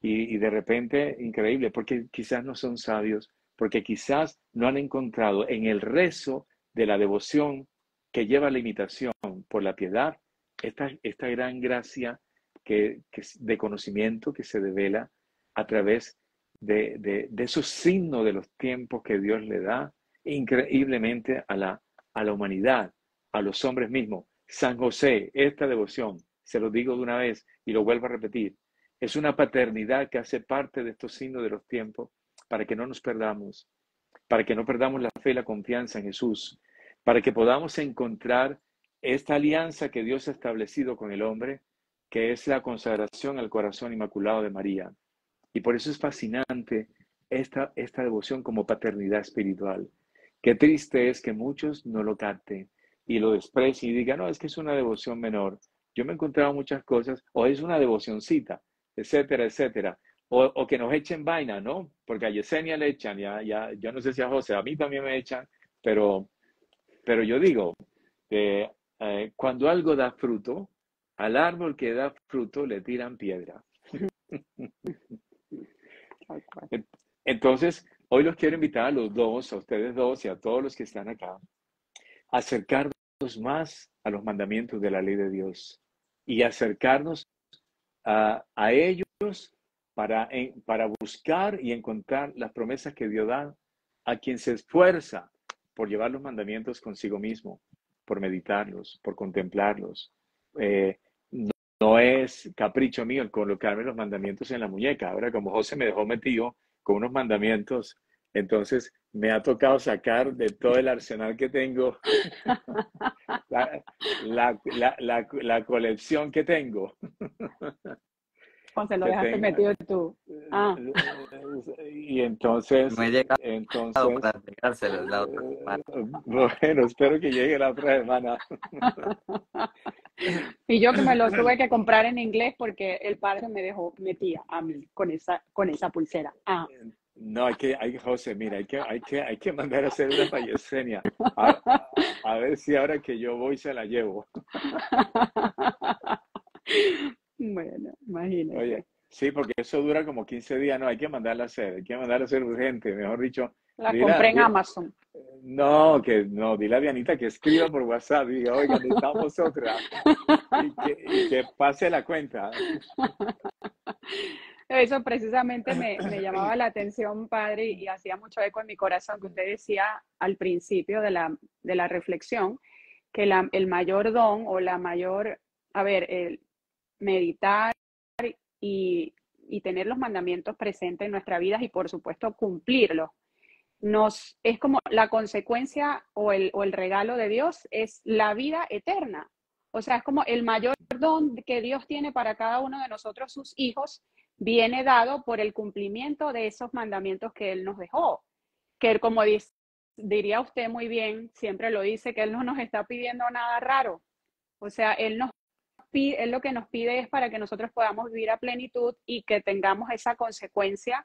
y, y, de repente, increíble, porque quizás no son sabios, porque quizás no han encontrado en el rezo de la devoción que lleva la imitación por la piedad, esta, esta gran gracia que, que, de conocimiento que se devela a través de, de, de esos signos de los tiempos que Dios le da increíblemente a la, a la humanidad, a los hombres mismos. San José, esta devoción, se lo digo de una vez y lo vuelvo a repetir, es una paternidad que hace parte de estos signos de los tiempos para que no nos perdamos, para que no perdamos la fe y la confianza en Jesús, para que podamos encontrar esta alianza que Dios ha establecido con el hombre, que es la consagración al corazón inmaculado de María. Y por eso es fascinante esta, esta devoción como paternidad espiritual. Qué triste es que muchos no lo capten y lo desprecien y digan, no, es que es una devoción menor. Yo me he encontrado muchas cosas, o es una devocioncita, etcétera, etcétera. O, que nos echen vaina, ¿no? Porque a Yesenia le echan, ya, ya, yo no sé si a José, a mí también me echan, pero, pero yo digo, que eh, cuando algo da fruto, al árbol que da fruto le tiran piedra. Entonces, hoy los quiero invitar a los dos, a ustedes dos y a todos los que están acá, a más a los mandamientos de la ley de Dios y acercarnos a, ellos para, para buscar y encontrar las promesas que Dios da a quien se esfuerza por llevar los mandamientos consigo mismo, por meditarlos, por contemplarlos. Eh, no, es capricho mío el colocarme los mandamientos en la muñeca. Ahora, como José me dejó metido con unos mandamientos, entonces me ha tocado sacar de todo el arsenal que tengo la, la, la colección que tengo. José, lo dejaste metido tú. Ah. Y entonces. Me llega entonces para la otra semana. Bueno, espero que llegue la otra semana. Y yo que me lo tuve que comprar en inglés porque el padre me dejó metía a mí con esa, con esa pulsera. Ah. No, hay que, hay, José, mira, hay que, hay que, hay que mandar a hacer una fallecenia. A, a ver si ahora que yo voy se la llevo. Bueno, imagínate. Oye, sí, porque eso dura como 15 días, no, hay que mandarla a hacer, hay que mandarla a hacer urgente, mejor dicho. La compré en Amazon. No, que no, dile a Dianita que escriba por WhatsApp y diga, oiga, necesitamos otra. Y que, y que pase la cuenta. Eso precisamente me, me, llamaba la atención, padre, y hacía mucho eco en mi corazón que usted decía al principio de la, de la reflexión, que la, el mayor don o la mayor, a ver, el, meditar y, tener los mandamientos presentes en nuestra vida y por supuesto cumplirlos. Nos, es como la consecuencia o el, o el regalo de Dios es la vida eterna. O sea, es como el mayor don que Dios tiene para cada uno de nosotros, sus hijos, viene dado por el cumplimiento de esos mandamientos que Él nos dejó. Que como diría usted muy bien, siempre lo dice, que Él no nos está pidiendo nada raro. O sea, Él nos él lo que nos pide es para que nosotros podamos vivir a plenitud y que tengamos esa consecuencia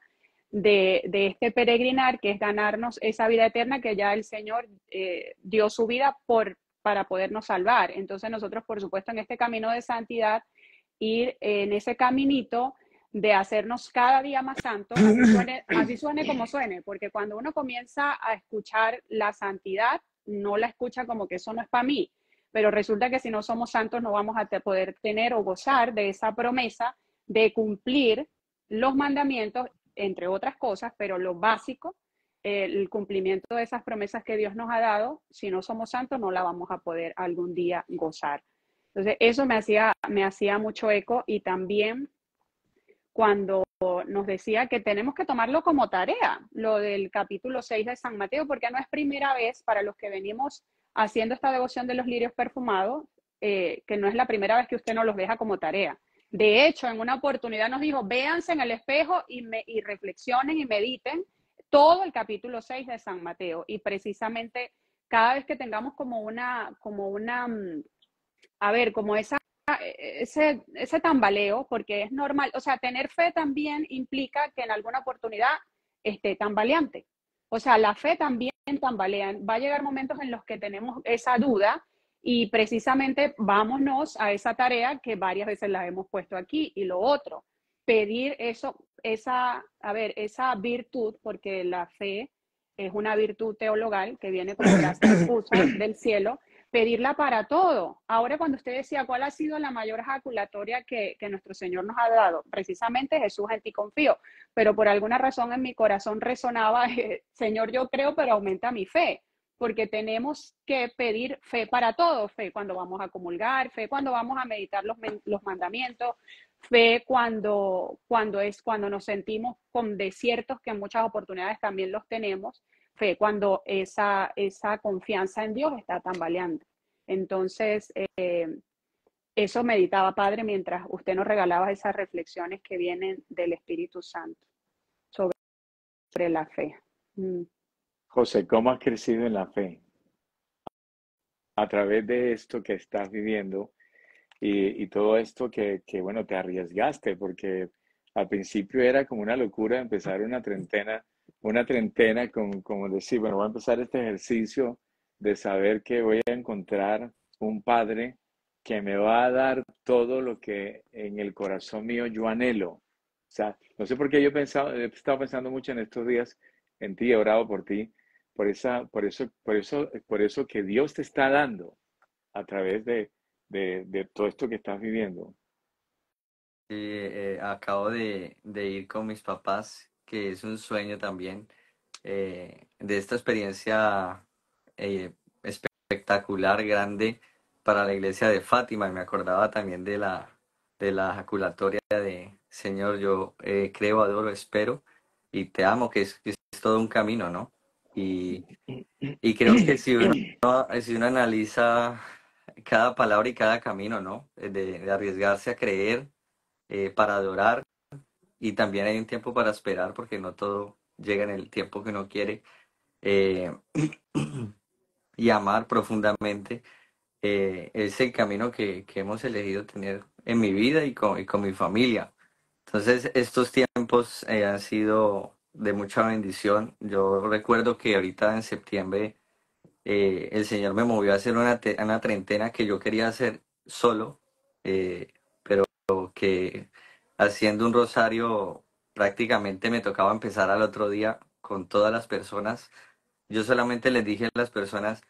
de, este peregrinar, que es ganarnos esa vida eterna que ya el Señor eh, dio su vida por, para podernos salvar. Entonces nosotros, por supuesto, en este camino de santidad, ir en ese caminito de hacernos cada día más santos, así suene como suene, porque cuando uno comienza a escuchar la santidad, no la escucha como que eso no es para mí, pero resulta que si no somos santos no vamos a poder tener o gozar de esa promesa de cumplir los mandamientos, entre otras cosas, pero lo básico, el cumplimiento de esas promesas que Dios nos ha dado, si no somos santos no la vamos a poder algún día gozar. Entonces, eso me hacía, me hacía mucho eco y también cuando nos decía que tenemos que tomarlo como tarea, lo del capítulo 6 de San Mateo, porque no es primera vez para los que venimos haciendo esta devoción de los lirios perfumados, eh, que no es la primera vez que usted nos los deja como tarea. De hecho, en una oportunidad nos dijo, véanse en el espejo y, me, y reflexionen y mediten todo el capítulo 6 de San Mateo. Y precisamente cada vez que tengamos como una, como una, mm, a ver, como esa, ese, ese tambaleo, porque es normal, o sea, tener fe también implica que en alguna oportunidad esté tambaleante. O sea, la fe también tambalea. Va a llegar momentos en los que tenemos esa duda y precisamente vámonos a esa tarea que varias veces la hemos puesto aquí. Y lo otro, pedir eso, esa, a ver, esa virtud, porque la fe es una virtud teologal que viene como gracia del cielo, pedirla para todo. Ahora cuando usted decía cuál ha sido la mayor ejaculatoria que, que, nuestro Señor nos ha dado, precisamente Jesús en ti confío, pero por alguna razón en mi corazón resonaba, Señor yo creo, pero aumenta mi fe, porque tenemos que pedir fe para todo, fe cuando vamos a comulgar, fe cuando vamos a meditar los, los mandamientos, fe cuando, cuando es cuando nos sentimos con desiertos que en muchas oportunidades también los tenemos fe cuando esa, esa confianza en Dios está tambaleando. Entonces, eh, eso meditaba, Padre, mientras usted nos regalaba esas reflexiones que vienen del Espíritu Santo sobre, la fe. Mm. José, ¿cómo has crecido en la fe? A través de esto que estás viviendo y, y todo esto que, que, bueno, te arriesgaste, porque al principio era como una locura empezar una treintena una treintena con, como decir, bueno, voy a empezar este ejercicio de saber que voy a encontrar un padre que me va a dar todo lo que en el corazón mío yo anhelo. O sea, no sé por qué yo he, pensado, estado pensando mucho en estos días en ti, he orado por ti, por, esa, por, eso, por, eso, por eso que Dios te está dando a través de, de, todo esto que estás viviendo. Eh, acabo de, de ir con mis papás que es un sueño también eh, de esta experiencia eh, espectacular, grande para la iglesia de Fátima. Y me acordaba también de la, de la ejaculatoria de Señor, yo eh, creo, adoro, espero y te amo, que es, todo un camino, ¿no? Y, y creo que si uno, si uno analiza cada palabra y cada camino, ¿no? De, arriesgarse a creer para adorar, y también hay un tiempo para esperar porque no todo llega en el tiempo que uno quiere eh, y amar profundamente eh, es el camino que, hemos elegido tener en mi vida y con, con mi familia. Entonces estos tiempos eh, han sido de mucha bendición. Yo recuerdo que ahorita en septiembre el Señor me movió a hacer una, una treintena que yo quería hacer solo, pero que haciendo un rosario prácticamente me tocaba empezar al otro día con todas las personas. Yo solamente les dije a las personas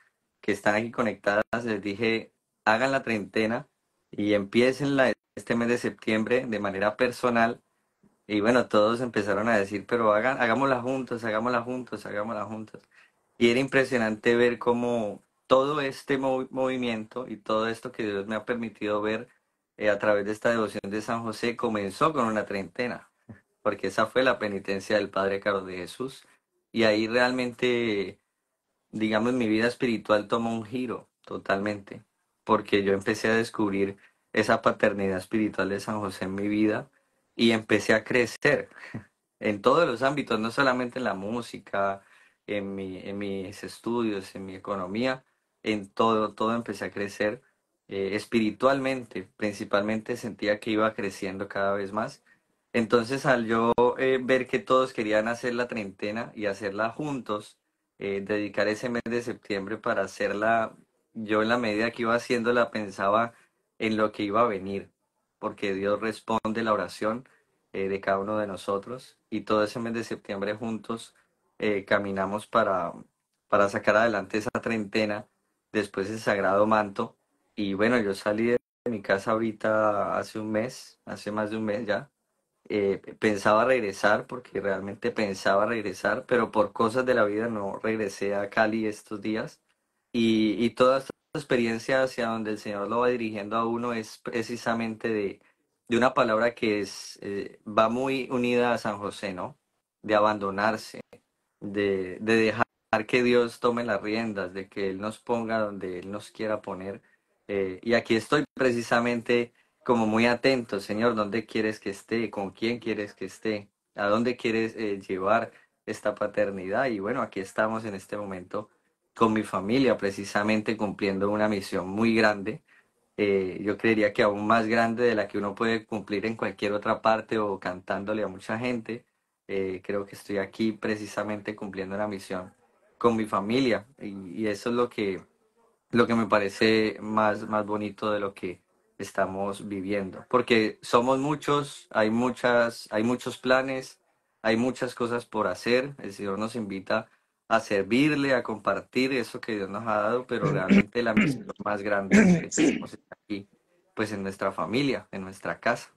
que están aquí conectadas, les dije, hagan la treintena y empiecen la, este mes de septiembre de manera personal. Y bueno, todos empezaron a decir, pero hagan, hagámosla juntos, hagámosla juntos, hagámosla juntos. Y era impresionante ver cómo todo este movimiento y todo esto que Dios me ha permitido ver eh, a través de esta devoción de San José comenzó con una treintena, porque esa fue la penitencia del Padre Carlos de Jesús. Y ahí realmente, digamos, mi vida espiritual tomó un giro totalmente, porque yo empecé a descubrir esa paternidad espiritual de San José en mi vida y empecé a crecer en todos los ámbitos, no solamente en la música, en, mi, en mis estudios, en mi economía, en todo, todo empecé a crecer eh, espiritualmente, principalmente sentía que iba creciendo cada vez más. Entonces, al yo eh, ver que todos querían hacer la treintena y hacerla juntos, eh, dedicar ese mes de septiembre para hacerla, yo en la medida que iba haciéndola pensaba en lo que iba a venir, porque Dios responde la oración de cada uno de nosotros y todo ese mes de septiembre juntos caminamos para, para sacar adelante esa treintena, después el sagrado manto y bueno, yo salí de mi casa ahorita hace un mes, hace más de un mes ya. Eh, pensaba regresar porque realmente pensaba regresar, pero por cosas de la vida no regresé a Cali estos días. Y, y toda esta experiencia hacia donde el Señor lo va dirigiendo a uno es precisamente de, de una palabra que es, eh, va muy unida a San José, ¿no? De abandonarse, de, de dejar que Dios tome las riendas, de que Él nos ponga donde Él nos quiera poner eh, y aquí estoy precisamente como muy atentos, Señor, ¿dónde quieres que esté? ¿Con quién quieres que esté? ¿A dónde quieres eh, llevar esta paternidad? Y bueno, aquí estamos en este momento con mi familia, precisamente cumpliendo una misión muy grande. Eh, yo creería que aún más grande de la que uno puede cumplir en cualquier otra parte o cantándole a mucha gente. Creo que estoy aquí precisamente cumpliendo una misión con mi familia y eso es lo que, lo que me parece más, más bonito de lo que estamos viviendo, porque somos muchos, hay muchas, hay muchos planes, hay muchas cosas por hacer. El Señor nos invita a servirle, a compartir eso que Dios nos ha dado, pero realmente la misión más grande es que estamos aquí, pues en nuestra familia, en nuestra casa.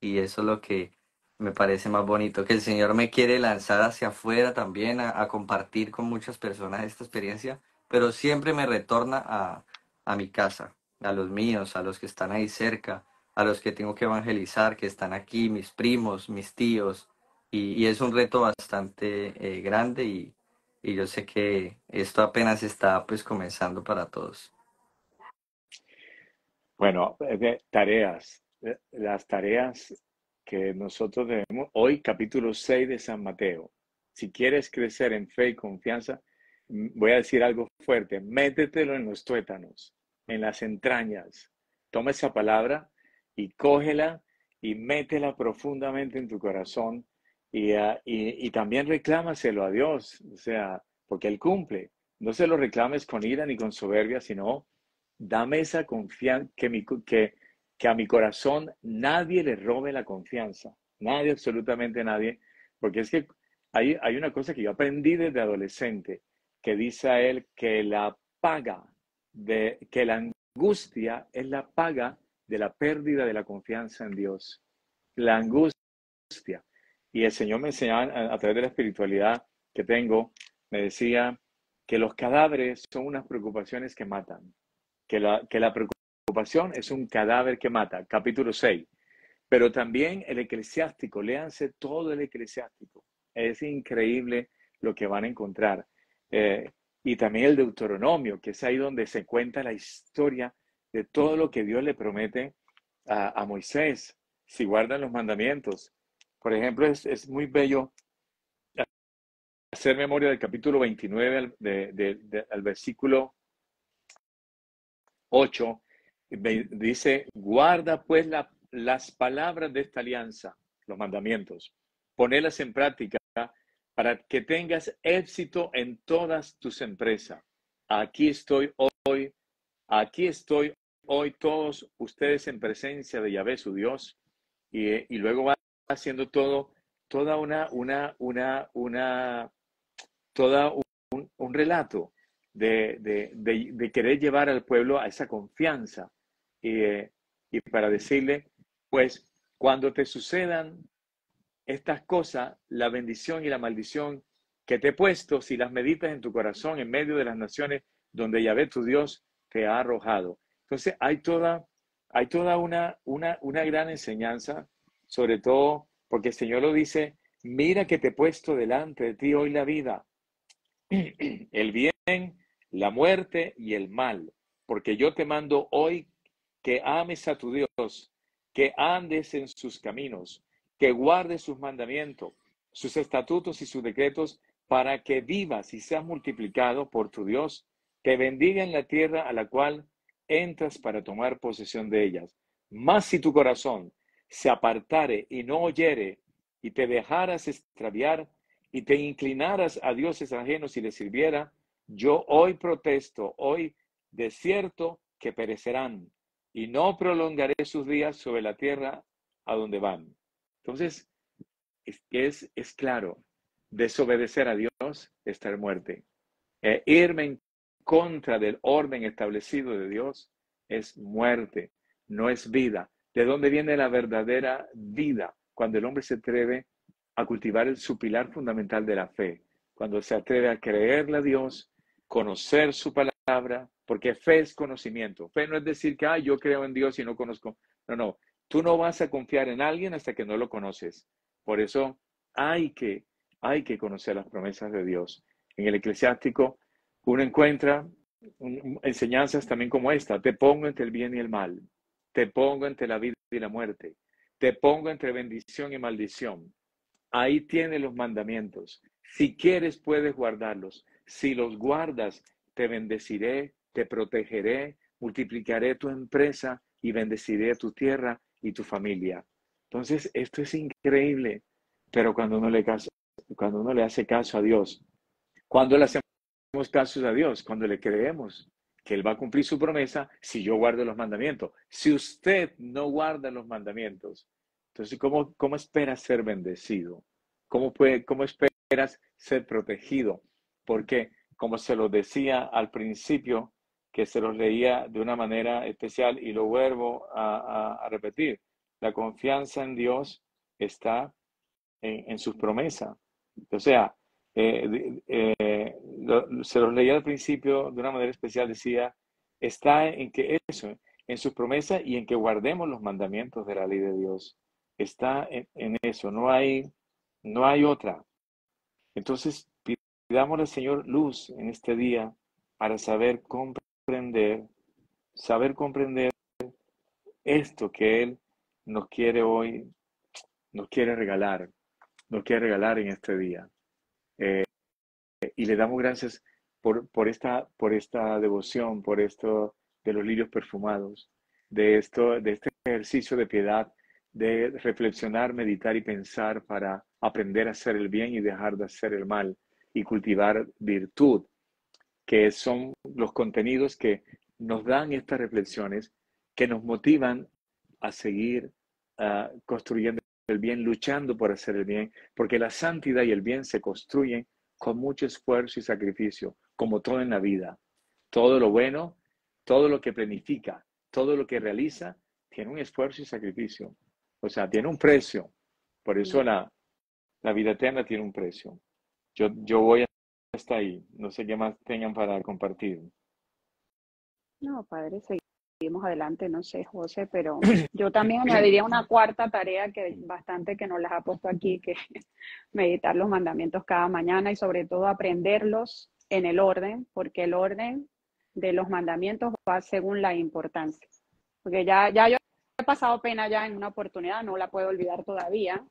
Y eso es lo que me parece más bonito, que el Señor me quiere lanzar hacia afuera también, a, a compartir con muchas personas esta experiencia, pero siempre me retorna a, a mi casa, a los míos, a los que están ahí cerca, a los que tengo que evangelizar, que están aquí, mis primos, mis tíos, y, y es un reto bastante eh, grande y, y yo sé que esto apenas está pues comenzando para todos. Bueno, eh, tareas, eh, las tareas que nosotros debemos, hoy capítulo 6 de San Mateo, si quieres crecer en fe y confianza, voy a decir algo fuerte, métetelo en los tuétanos en las entrañas. Toma esa palabra y cógela y métela profundamente en tu corazón y, uh, y, y, también reclámaselo a Dios, o sea, porque Él cumple. No se lo reclames con ira ni con soberbia, sino dame esa confianza, que a mi corazón nadie le robe la confianza, nadie, absolutamente nadie, porque es que hay, hay una cosa que yo aprendí desde adolescente, que dice a él que la paga de que la angustia es la paga de la pérdida de la confianza en Dios. La angustia. Y el Señor me enseñaba a, través de la espiritualidad que tengo, me decía que los cadáveres son unas preocupaciones que matan, que la, que la preocupación es un cadáver que mata, capítulo 6. Pero también el eclesiástico, léanse todo el eclesiástico. Es increíble lo que van a encontrar. Eh, y también el Deuteronomio, que es ahí donde se cuenta la historia de todo lo que Dios le promete a, a Moisés, si guardan los mandamientos. Por ejemplo, es, es, muy bello hacer memoria del capítulo 29 al, de, de, al versículo 8. Dice, guarda pues la, las palabras de esta alianza, los mandamientos, ponelas en práctica para que tengas éxito en todas tus empresas. Aquí estoy hoy, aquí estoy hoy todos ustedes en presencia de Yahvé, su Dios, y, y luego va haciendo todo, toda una, una, una, una, toda un, un relato de, de, de, querer llevar al pueblo a esa confianza y, y para decirle, pues, cuando te sucedan estas cosas, la bendición y la maldición que te he puesto, si las meditas en tu corazón en medio de las naciones donde Yahvé tu Dios te ha arrojado. Entonces hay toda, hay toda una, una, una gran enseñanza, sobre todo porque el Señor lo dice, mira que te he puesto delante de ti hoy la vida, el bien, la muerte y el mal, porque yo te mando hoy que ames a tu Dios, que andes en sus caminos, que guarde sus mandamientos, sus estatutos y sus decretos, para que vivas y seas multiplicado por tu Dios, que bendiga en la tierra a la cual entras para tomar posesión de ellas. Mas si tu corazón se apartare y no oyere, y te dejaras extraviar, y te inclinaras a dioses ajenos y les sirviera, yo hoy protesto, hoy de cierto que perecerán, y no prolongaré sus días sobre la tierra a donde van. Entonces, es, es, es claro, desobedecer a Dios, estar muerte. Eh, irme en contra del orden establecido de Dios es muerte, no es vida. ¿De dónde viene la verdadera vida? Cuando el hombre se atreve a cultivar el, su pilar fundamental de la fe, cuando se atreve a creerle a Dios, conocer su palabra, porque fe es conocimiento. Fe no es decir que ah, yo creo en Dios y no conozco. No, no. Tú no vas a confiar en alguien hasta que no lo conoces. Por eso hay que, hay que conocer las promesas de Dios. En el eclesiástico uno encuentra enseñanzas también como esta. Te pongo entre el bien y el mal. te pongo entre la vida y la muerte, te pongo entre bendición y maldición. Ahí tienes los mandamientos. Si quieres, puedes guardarlos. Si los guardas, te bendeciré, te protegeré, multiplicaré tu empresa y bendeciré tu tierra y tu familia. Entonces, esto es increíble, pero cuando uno le, cuando uno le hace caso a Dios, cuando le hacemos caso a Dios, cuando le creemos que Él va a cumplir su promesa si yo guardo los mandamientos. Si usted no guarda los mandamientos, entonces, ¿cómo, cómo esperas ser bendecido? ¿Cómo, puede, ¿Cómo esperas ser protegido? Porque, como se lo decía al principio, que se los leía de una manera especial y lo vuelvo a, repetir. La confianza en Dios está en, sus promesas. O sea, eh, eh, se los leía al principio de una manera especial, decía, está en que eso, en sus promesas y en que guardemos los mandamientos de la ley de Dios. Está en, eso, no hay, no hay otra. Entonces, pidamos al Señor luz en este día para saber cómo comprender, saber comprender esto que Él nos quiere hoy, nos quiere regalar, nos quiere regalar en este día. Eh, y le damos gracias por, por, esta, por esta devoción, por esto de los lirios perfumados, de, esto, de este ejercicio de piedad, de reflexionar, meditar y pensar para aprender a hacer el bien y dejar de hacer el mal y cultivar virtud que son los contenidos que nos dan estas reflexiones, que nos motivan a seguir ah, construyendo el bien, luchando por hacer el bien, porque la santidad y el bien se construyen con mucho esfuerzo y sacrificio, como todo en la vida. Todo lo bueno, todo lo que planifica, todo lo que realiza, tiene un esfuerzo y sacrificio. O sea, tiene un precio. Por eso la, la vida eterna tiene un precio. Yo, yo voy a está ahí. No sé qué más tengan para compartir. No, padre, seguimos adelante, no sé, José, pero yo también añadiría una cuarta tarea que bastante que nos las ha puesto aquí, que meditar los mandamientos cada mañana y sobre todo aprenderlos en el orden, porque el orden de los mandamientos va según la importancia. Porque ya, ya yo he pasado pena ya en una oportunidad, no la puedo olvidar todavía,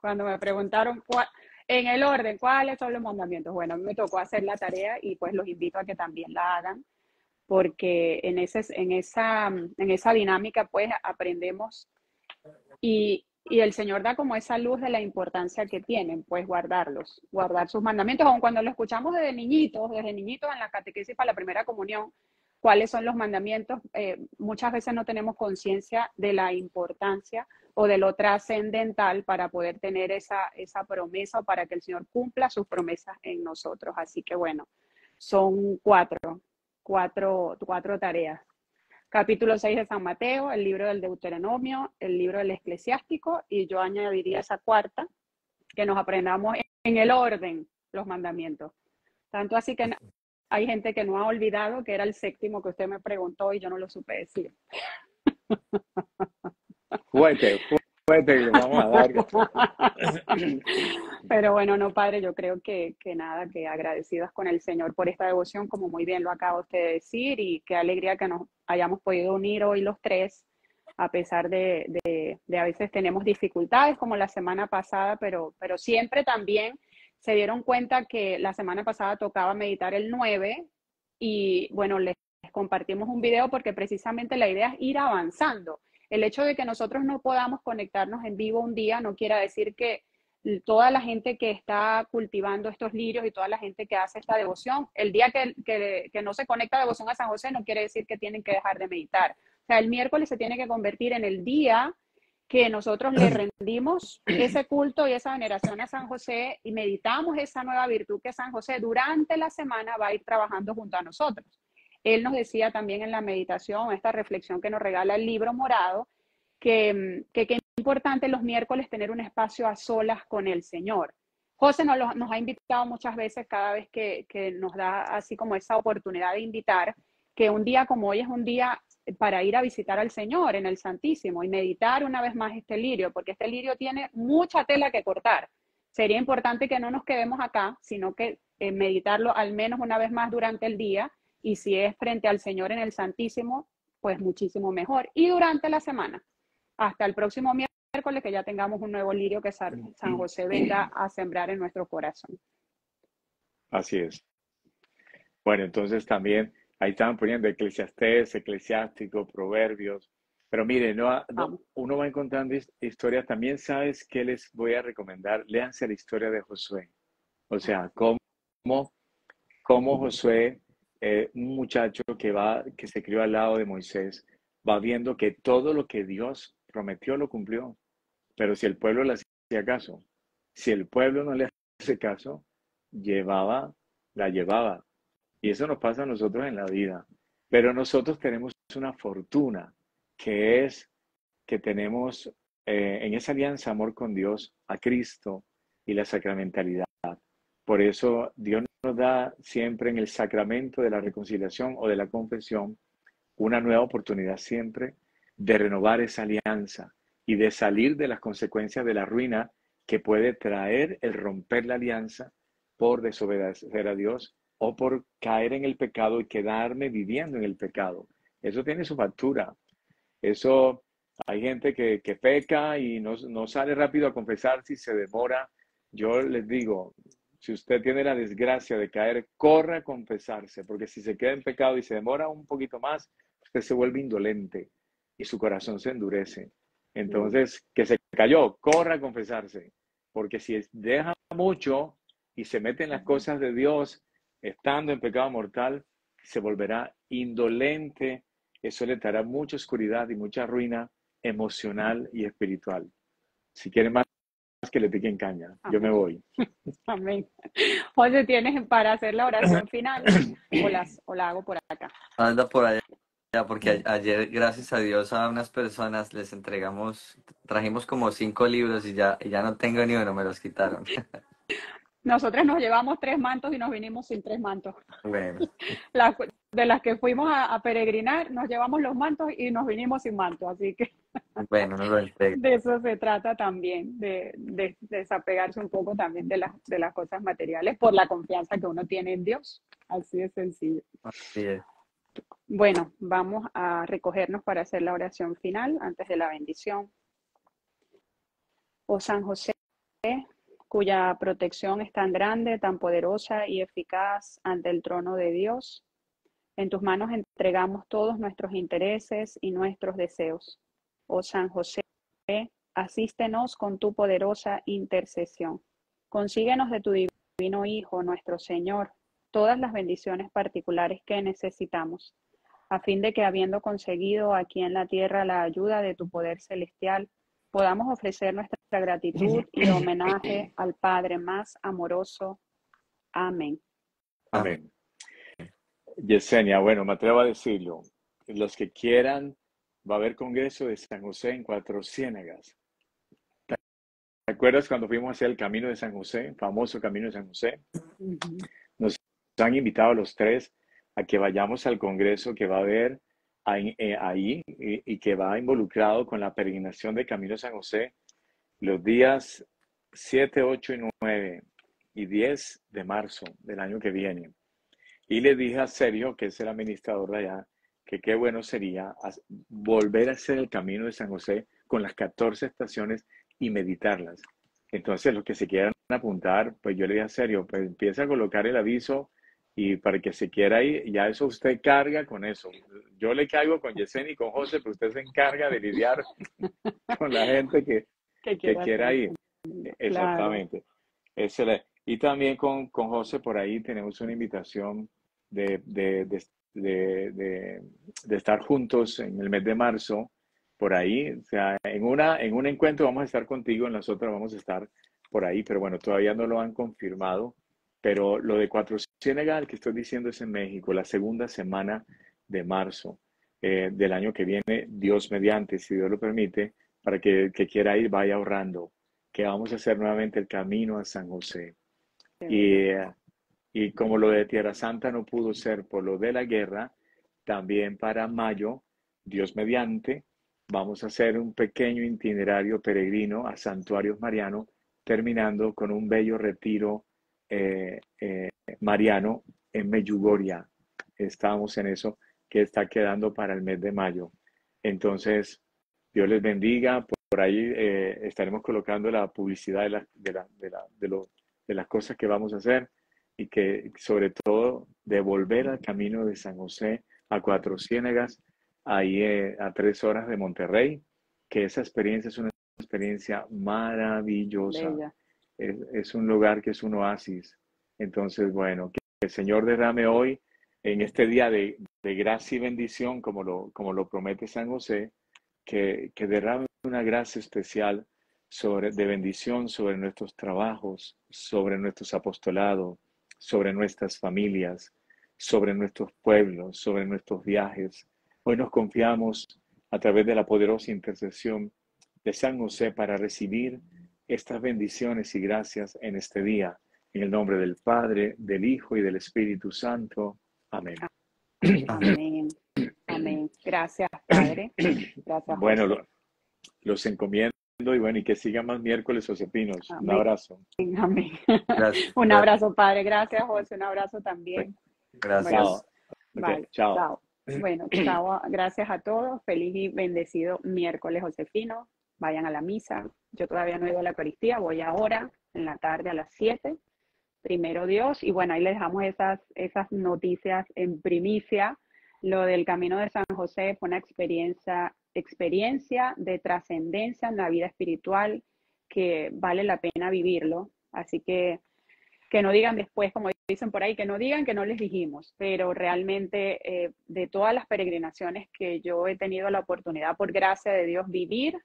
cuando me preguntaron cuál, en el orden, ¿cuáles son los mandamientos? Bueno, me tocó hacer la tarea y pues los invito a que también la hagan, porque en, ese, en, esa, en esa dinámica pues aprendemos y, y el Señor da como esa luz de la importancia que tienen, pues guardarlos, guardar sus mandamientos, aun cuando lo escuchamos desde niñitos, desde niñitos en la catequesis para la primera comunión, cuáles son los mandamientos, eh, muchas veces no tenemos conciencia de la importancia o de lo trascendental para poder tener esa, esa promesa o para que el Señor cumpla sus promesas en nosotros. Así que bueno, son cuatro, cuatro, cuatro tareas. Capítulo 6 de San Mateo, el libro del Deuteronomio, el libro del Eclesiástico y yo añadiría esa cuarta, que nos aprendamos en el orden los mandamientos. Tanto así que hay gente que no ha olvidado que era el séptimo que usted me preguntó y yo no lo supe decir. Fuerte, fuerte, vamos a dar. Pero bueno, no, padre, yo creo que, que nada, que agradecidas con el Señor por esta devoción, como muy bien lo acaba usted de decir, y qué alegría que nos hayamos podido unir hoy los tres, a pesar de, de, de a veces tenemos dificultades como la semana pasada, pero, pero siempre también se dieron cuenta que la semana pasada tocaba meditar el 9 y bueno, les compartimos un video porque precisamente la idea es ir avanzando. El hecho de que nosotros no podamos conectarnos en vivo un día no quiere decir que toda la gente que está cultivando estos lirios y toda la gente que hace esta devoción, el día que, que, no se conecta devoción a San José no quiere decir que tienen que dejar de meditar. O sea, el miércoles se tiene que convertir en el día que nosotros le rendimos ese culto y esa veneración a San José y meditamos esa nueva virtud que San José durante la semana va a ir trabajando junto a nosotros. Él nos decía también en la meditación, esta reflexión que nos regala el libro morado, que, que, es importante los miércoles tener un espacio a solas con el Señor. José nos, nos ha invitado muchas veces cada vez que, que nos da así como esa oportunidad de invitar, que un día como hoy es un día para ir a visitar al Señor en el Santísimo y meditar una vez más este lirio, porque este lirio tiene mucha tela que cortar. Sería importante que no nos quedemos acá, sino que eh, meditarlo al menos una vez más durante el día y si es frente al Señor en el Santísimo, pues muchísimo mejor. Y durante la semana, hasta el próximo miércoles, que ya tengamos un nuevo lirio que San José venga a sembrar en nuestro corazón. Así es. Bueno, entonces también ahí estaban poniendo eclesiastés, eclesiástico, proverbios. Pero mire, no, uno va encontrando historias. También sabes qué les voy a recomendar. Léanse la historia de Josué. O sea, cómo, cómo Josué, eh, un muchacho que va, que se crió al lado de Moisés, va viendo que todo lo que Dios prometió lo cumplió. Pero si el pueblo le hacía caso, si el pueblo no le hace caso, llevaba, la llevaba. Y eso nos pasa a nosotros en la vida. Pero nosotros tenemos una fortuna, que es que tenemos eh, en esa alianza amor con Dios a Cristo y la sacramentalidad. Por eso Dios nos da siempre en el sacramento de la reconciliación o de la confesión una nueva oportunidad siempre de renovar esa alianza y de salir de las consecuencias de la ruina que puede traer el romper la alianza por desobedecer a Dios o por caer en el pecado y quedarme viviendo en el pecado. Eso tiene su factura. Eso hay gente que, peca y no, no, sale rápido a confesar si se demora. Yo les digo, si usted tiene la desgracia de caer, corra a confesarse, porque si se queda en pecado y se demora un poquito más, usted se vuelve indolente y su corazón se endurece. Entonces, que se cayó, corra a confesarse, porque si deja mucho y se mete en las cosas de Dios, estando en pecado mortal, se volverá indolente. Eso le dará mucha oscuridad y mucha ruina emocional y espiritual. Si quiere más que le piquen caña, yo me voy. Amén. José, ¿tienes para hacer la oración final o, las, o la hago por acá? Anda por allá, porque ayer, gracias a Dios, a unas personas les entregamos, trajimos como cinco libros y ya, y ya no tengo ni uno, me los quitaron. Nosotras nos llevamos tres mantos y nos vinimos sin tres mantos. Bueno. de las que fuimos a, peregrinar, nos llevamos los mantos y nos vinimos sin mantos, así que bueno, no lo de eso se trata también, de, desapegarse un poco también de, las de las cosas materiales por la confianza que uno tiene en Dios. Así de sencillo. Así es. Bueno, vamos a recogernos para hacer la oración final antes de la bendición. Oh San José, cuya protección es tan grande, tan poderosa y eficaz ante el trono de Dios. En tus manos entregamos todos nuestros intereses y nuestros deseos. Oh San José, asístenos con tu poderosa intercesión. Consíguenos de tu divino Hijo, nuestro Señor, todas las bendiciones particulares que necesitamos, a fin de que habiendo conseguido aquí en la tierra la ayuda de tu poder celestial, podamos ofrecer nuestra gratitud y homenaje al Padre más amoroso. Amén. Amén. Yesenia, bueno, me atrevo a decirlo. Los que quieran, va a haber Congreso de San José en Cuatro Ciénegas. ¿Te acuerdas cuando fuimos a hacer el Camino de San José, famoso Camino de San José? Nos han invitado a los tres a que vayamos al Congreso que va a haber eh, ahí y, que va involucrado con la peregrinación de Camino San José los días 7, 8 y 9 y 10 de marzo del año que viene. Y le dije a Sergio, que es el administrador de allá, que qué bueno sería volver a hacer el Camino de San José con las 14 estaciones y meditarlas. Entonces, los que se quieran apuntar, pues yo le dije a Sergio, pues empieza a colocar el aviso y para que se quiera ir, ya eso usted carga con eso. Yo le caigo con Yesenia y con José, pero usted se encarga de lidiar con la gente que, que quiera, ir. Exactamente. Y también con, con José por ahí tenemos una invitación de, de, de, de, estar juntos en el mes de marzo, por ahí. O sea, en, una, en un encuentro vamos a estar contigo, en las otras vamos a estar por ahí, pero bueno, todavía no lo han confirmado. Pero lo de Cuatro Senegal que estoy diciendo es en México, la segunda semana de marzo eh, del año que viene, Dios mediante, si Dios lo permite, para que el que quiera ir vaya ahorrando, que vamos a hacer nuevamente el camino a San José. Y, y como lo de Tierra Santa no pudo ser por lo de la guerra, también para mayo, Dios mediante, vamos a hacer un pequeño itinerario peregrino a Santuarios Mariano, terminando con un bello retiro eh, eh, Mariano en Meyugoria. Estábamos en eso que está quedando para el mes de mayo. Entonces, Dios les bendiga. Por ahí eh, estaremos colocando la publicidad de, la, de, la, de, las cosas que vamos a hacer y que sobre todo de volver al camino de San José a Cuatro Ciénegas, ahí a tres horas de Monterrey, que esa experiencia es una experiencia maravillosa. Es, un lugar que es un oasis. Entonces, bueno, que el Señor derrame hoy, en este día de, de gracia y bendición, como lo, como lo promete San José, que, que derrame una gracia especial sobre, de bendición sobre nuestros trabajos, sobre nuestros apostolados, sobre nuestras familias, sobre nuestros pueblos, sobre nuestros viajes. Hoy nos confiamos a través de la poderosa intercesión de San José para recibir estas bendiciones y gracias en este día. En el nombre del Padre, del Hijo y del Espíritu Santo. Amén. Amén. Amén. Gracias, Padre. Gracias. Bueno, lo, los encomiendo y bueno, y que sigan más miércoles, Josepinos. Un abrazo. Amén. Gracias. Un abrazo, Padre. Gracias, José. Un abrazo también. Gracias. Bueno, okay, chao. chao. Bueno, chao. Gracias a todos. Feliz y bendecido miércoles, Josefino. Vayan a la misa. Yo todavía no he ido a la Eucaristía. Voy ahora, en la tarde, a las 7. Primero Dios. Y bueno, ahí les dejamos esas, esas noticias en primicia. Lo del Camino de San José fue una experiencia experiencia de trascendencia en la vida espiritual que vale la pena vivirlo. Así que que no digan después, como dicen por ahí, que no digan que no les dijimos, pero realmente eh, de todas las peregrinaciones que yo he tenido la oportunidad, por gracia de Dios, vivir,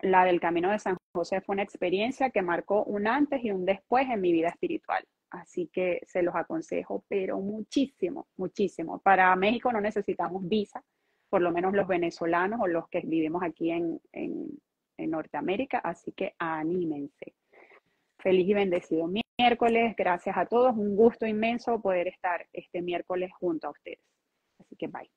la del Camino de San José fue una experiencia que marcó un antes y un después en mi vida espiritual. Así que se los aconsejo, pero muchísimo, muchísimo. Para México no necesitamos visa, por lo menos los venezolanos o los que vivimos aquí en, en, Norteamérica, así que anímense. Feliz y bendecido miércoles, gracias a todos, un gusto inmenso poder estar este miércoles junto a ustedes. Así que bye.